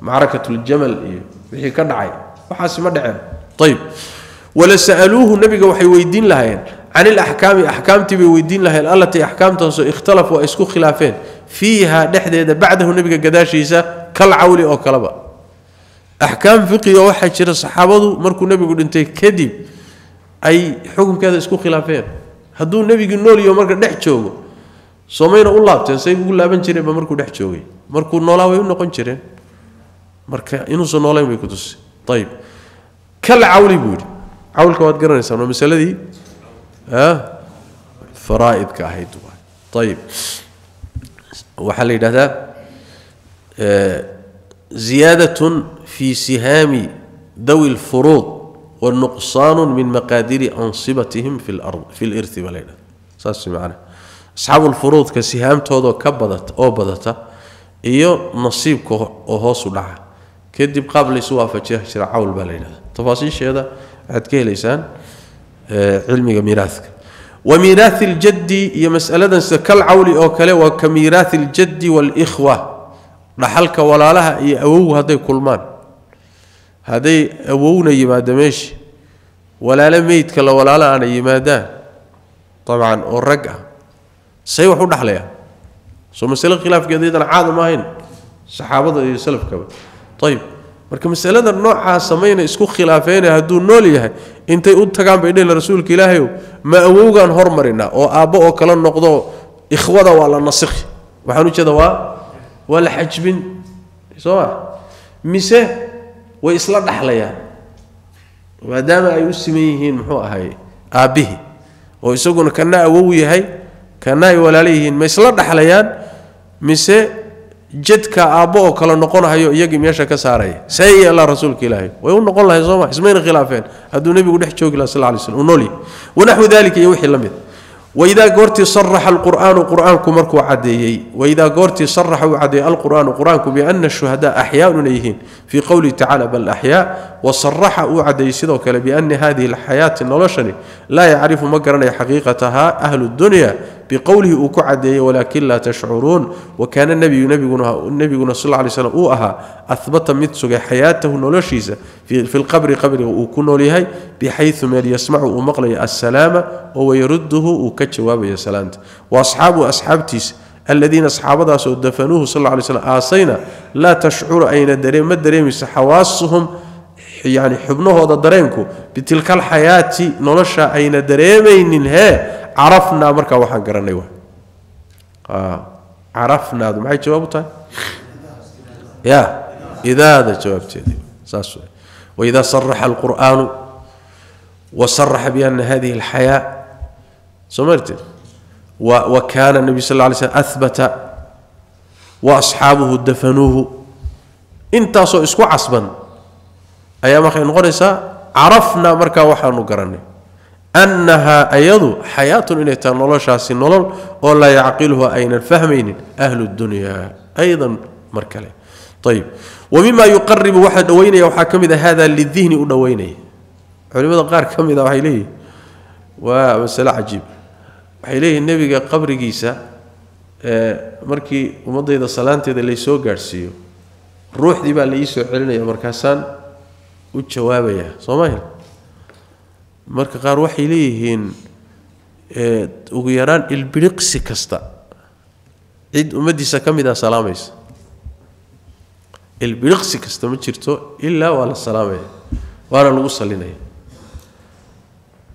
معركة الجمل وحي كدحي وحاس ما طيب. ولا سألوه النبي وحي ويدين لهين. عن الأحكام أحكام تبي ودين لها التي أحكام تنصو اختلفوا اسكو خلافين. فيها نحدة إذا بعده نبقى قداش يسا كل أو كلبا. أحكام فقهية واحد شر الصحابة مركو نبي يقول أنت كذب. أي حكم كذا إسكو خلافين. هدو نبي يقول نولي يوم مركو نحشوه سومينا الله تنسي يقول لا بن شرين مركو نحشوه مركو نولا وين نقول شرين مركا إنه صنع الله يقول طيب. كل عولي بود عولك ما تقرأني سامنا. دي ها؟ فرائض كاهيد طيب. وحل هذا آه، زيادة في سهام ذوي الفروض والنقصان من مقادير أنصبتهم في الأرض في الإرث ولينا ساسي معنا. أصحاب الفروض كسهام تودو كبدت أو بدت إيو نصيبك أو هوسو دعا كدب قبل سوا فجاه شرعه البلين تفاصيل شيء هذا عدكي ليسان؟ علمي ميراثك. وميراث الجد هي مسألة سكال أو أوكالي وكميراث الجد والإخوة. رحلك ولا لها أوو هذي كلمان هذي أوونا يمادمش ولا لم يتكلا ولا لا أنا يمادا طبعا أرقع سيوحو نحليا سو مسألة خلاف جديد أنا عاد ما هين. صحابة السلف كبير. طيب. Marka masalada noocaa samayna isku khilaafeene hadduu nool yahay intay u tagaan bay dhehla rasuulka ilaahayow ma awowgaan hormarinaa oo aabbo oo kala noqdo ikhwada waa la nasikhi waxaan ujeeda waa waa la xajbin soo mise way isla dhaxlayaan maadaama ay u yihiin muxuu ahay aabbihii oo isaguna kana awow yahay kana ay walaalo yihiin ma isla dhaxlayaan mise جدك أبوه كلا نقول هاي يجي ميشا كسارة سيء الله رسول كلاه ويقول نقول الله يزوم اسمين خلافين. هذا النبي يقول حشوك لا سلعة لسنا ونولي. ونحو ذلك يوحي لمن وإذا قرت صرح القرآن القرآن كمرك عدي وإذا قرت صرح عدي القرآن القرآن بأن الشهداء أحياء نيهين في قوله تعالى بل أحياء. وصرح وعدي سيدوك بأن هذه الحياة نولشني لا يعرف مقرن حقيقتها أهل الدنيا. بقوله وكعدي ولكن لا تشعرون. وكان النبي النبي صلى الله عليه وسلم أوها أثبت مت حياته نولشيزا في في القبر قبر وكن لهي بحيث ما يسمع ومقل السلام هو يرده وكجواب يا سلامت وأصحاب اصحابتي الذين أصحاب داس دفنوه صلى الله عليه وسلم آسينا لا تشعر أين دريم ما دريم حواسهم يعني حبنه هذا درينكو بتلك الحياة نلاش أين دريمين ها عرفنا مركا وحن قرن آه عرفنا ما هي جواب تاي يا إذا هذا جواب تاي وإذا صرح القرآن وصرح بأن هذه الحياة سمرت وكان النبي صلى الله عليه وسلم أثبت وأصحابه دفنوه. انت سو إسكو عصبا. أيام أخي نغرسا عرفنا مركا وحن قرن أنها أيضا حياة إلي تنول شاسي نولول ولا يعقلها أين الفهمين أهل الدنيا أيضا مركلة. طيب ومما يقرب واحد دويني أو حاكم إذا هذا للذهن أدويني علم إذا قار كم إذا وحي ليه ومسألة عجيب. وحي ليه النبي قبر جيسا آه، مركي ومضي إذا صلانت إذا ليسو قرسيو. روح دي بقى ليسو علني يا مركاسان يا صمايل marka qaar waxay leeyihiin ugu yaraan ilbiriqsi kasta cid ummaddiisa ka mid ah salaamaysa ilbiriqsi kasta ma jirto ilaa waa la salaamaya waana lagu salinaya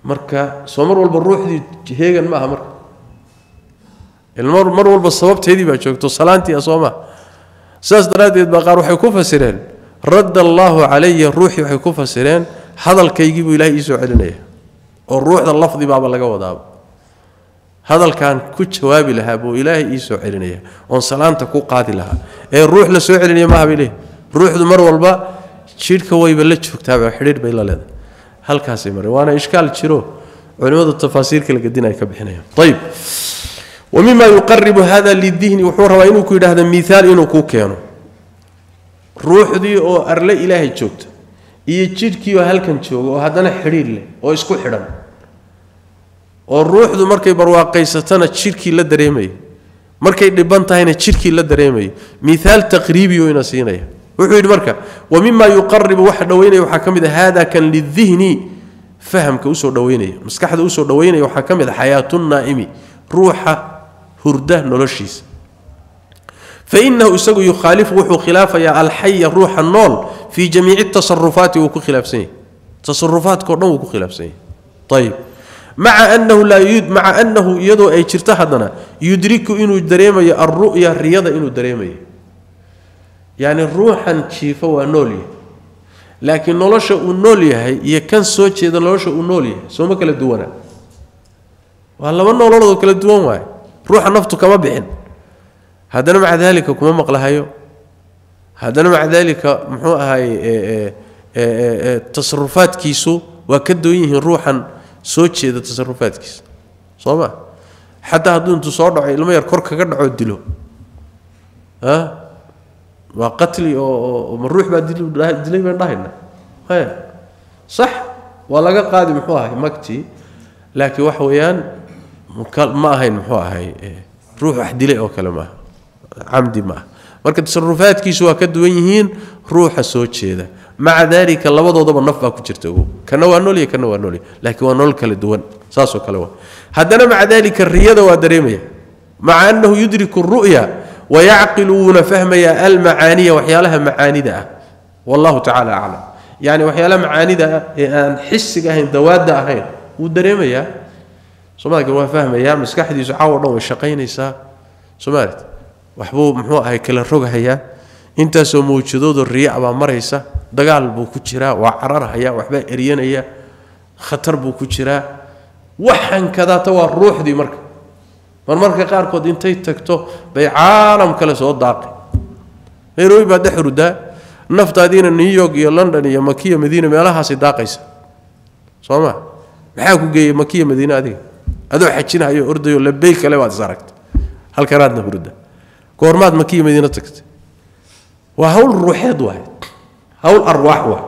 marka soo mar walba ruuxdii heegan maaha marka mar walba sababteedii baa joogto salaantii soo maha sidaas daraaddeed baa qaar waxay ku fasireen radda allaahu calaya ruuxii waxay ku fasireen hadalkaygii buu ilahay iisoo celinaya oo ruuxda lafdi baaba laga wadaaba hadalkan ku jawaabi lahaa buu ilaahay iisoo celinaya oon salaanta ku qaadi lahaa ee ruux la soo celinaya maaha bay leeyihi ruuxdu mar walba jidhka wayba la joogtaaba xidhiidh bay la leedahay halkaasay mareen waana ishkaal jiro culimmadu tafaasiirka la gadin ay ka bixinayaan ayib mima yuqaribu hada lidihni wuxuu rabaa inuu ku yidhaahda miaal inuu kuu keeno ruuxdii oo arle ilaahay joogta iyo jidhkii oo halkan jooga oo haddana xidhiir leh oo isku xidhan oo ruuxdu markay barwaaqaysatana jidhkii la dareemaya markay dhiban tahayna jidhkii la dareemaya miaal taqriibiyo ina siinaya wuxuu yidhi marka wa mima yuqaribu waxa dhoweynaya waxaa ka mid a hada kan lidihni fahamka usoo dhoweynaya maskaxda usoo dhoweynaya waxaa ka mid a xayaatu naa'imi ruuxa hurda noloshiisa fainahu isagu yukhaalifu wuxuu khilaafayaa alxaya ruuxa nool fii jamiici tasarufaati wuu ku khilaafsan yahy tasarufaadkao dhan wuu ku khilaafsan yahy مع أنه لا يد مع أنه يدو أي شرط هذانا. يدرك إنه دريمة الرؤيا الرياضة إنه دريمة يعني الروح أن هو نولي لكن نولش ونولي هي يكن سوتش إذا نولش ونولي. سوما كلا دوانا والله ما نولا لو كلا دوان واي روح النفط كم بعين. هذانا مع ذلك كم مقلها هيو هذا مع ذلك محو هاي إيه، إيه، إيه، تصرفات كيسو. وكدوا يهن روحا soo jeeda tasarufaadkiisa soo ma xataa hadduu intuu soo dhaco ilmo yar kor kaga dhaco dilo waa qatli oo ma ruux baa dilay baan dhahayna haya sax waa laga qaadi muxuu ahay magtii laakiin waxa weeyaan ma ahayn muxuu ahay ruux wax dilay oo kale maaha camdi maaha marka tasarufaadkiisu waa ka duwan yihiin ruuxa soo jeeda مع ذلك لبدودو نفا كو جيرتو كنا وا نول كنا نولي لكن وا نول كلا ساسو كلا هذا حدنا مع ذلك الرياضة وا مع أنه يدرك الرؤيا ويعقلون فهم يا المعاني وحيالها معانيدا والله تعالى أعلم. يعني وحيالها معانيدا ان يعني حسق اهين دواده اهين و دريميا سومالك هو فاهم يا. مسخ حديث حاول دو شقينيسا سومالت وحبوب محو هي كل الرغ هيا intaasoo mawjadoodo riya baa maraysa dagaal buu ku jiraa waa cararhaya waxbaa eryanaya khatar buu ku jiraa waxan kadaata waa ruuxdii marka marmarka qaarkood intay tagto bay caalam kale soo daaqi nairobi baa dhex rudaa naftaadiina new york iyo london iyo makiya madiina meelahaasay daaqaysa soo ma maxaa ku geeyey makiya madiine adiga adoo xajinahayo ordayo labey kale baad is aragtay halkanaadna hurda goormaad makiya madiine tagtay waa hawl ruuxeed waay hawl arwaax waay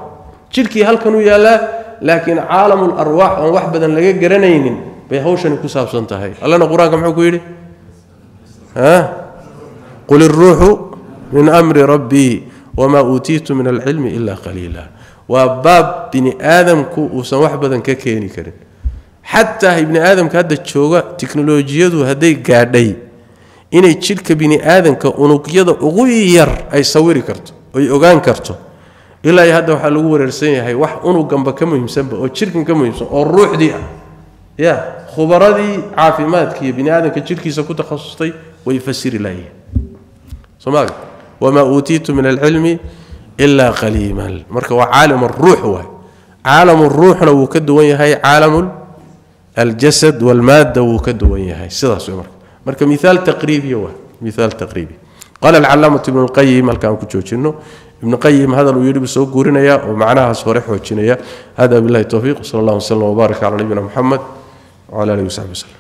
jidhkii halkanuu yaallaa laakiin caalamul arwaax oon wax badan laga garanaynin bay hawshani ku saabsan tahay allana qur-aanka muxuu ku yidhi qul iruuxu min amri rabbii wamaa uutiitu min alcilmi ila qaliila waa baab bini aadamku uusan wax badan ka keeni karin xataa ibni aadamka hadda jooga tiknolojiyadu hadday gaadhay inay jidhka bini aadamka unugyada ugu yar ay sawiri karto oy ogaan karto ilaa hadda waxaa lagu wareersan yahay wax unuganba ka muhiimsanba oo jidhkan ka muhiimsan oo ruuxdii ah ya khubaradii caafimaadka iyo bini aadamka jidhkiisa ku takhasustay way fasiri layihiin somaali wamaa uutiitu min alcilmi ilaa qaliiman marka waa caalam aruux waay caalam ruuxna wuu ka duwan yahay caalam aljasad walmaada wuu ka duwan yahay sidaas marka marka miaal taqriibiya waa miaal taqriibi qaala alcalaamatu ibnu lqayim halkaan ku joojino ibnu qayim hadal uu buu soo guurinaya oo macnahaas hore xoojinaya hada billahi towfiiq sal allah waslm wbaarak cala nabiyina muxamed wcala alihi wasaxbi waslem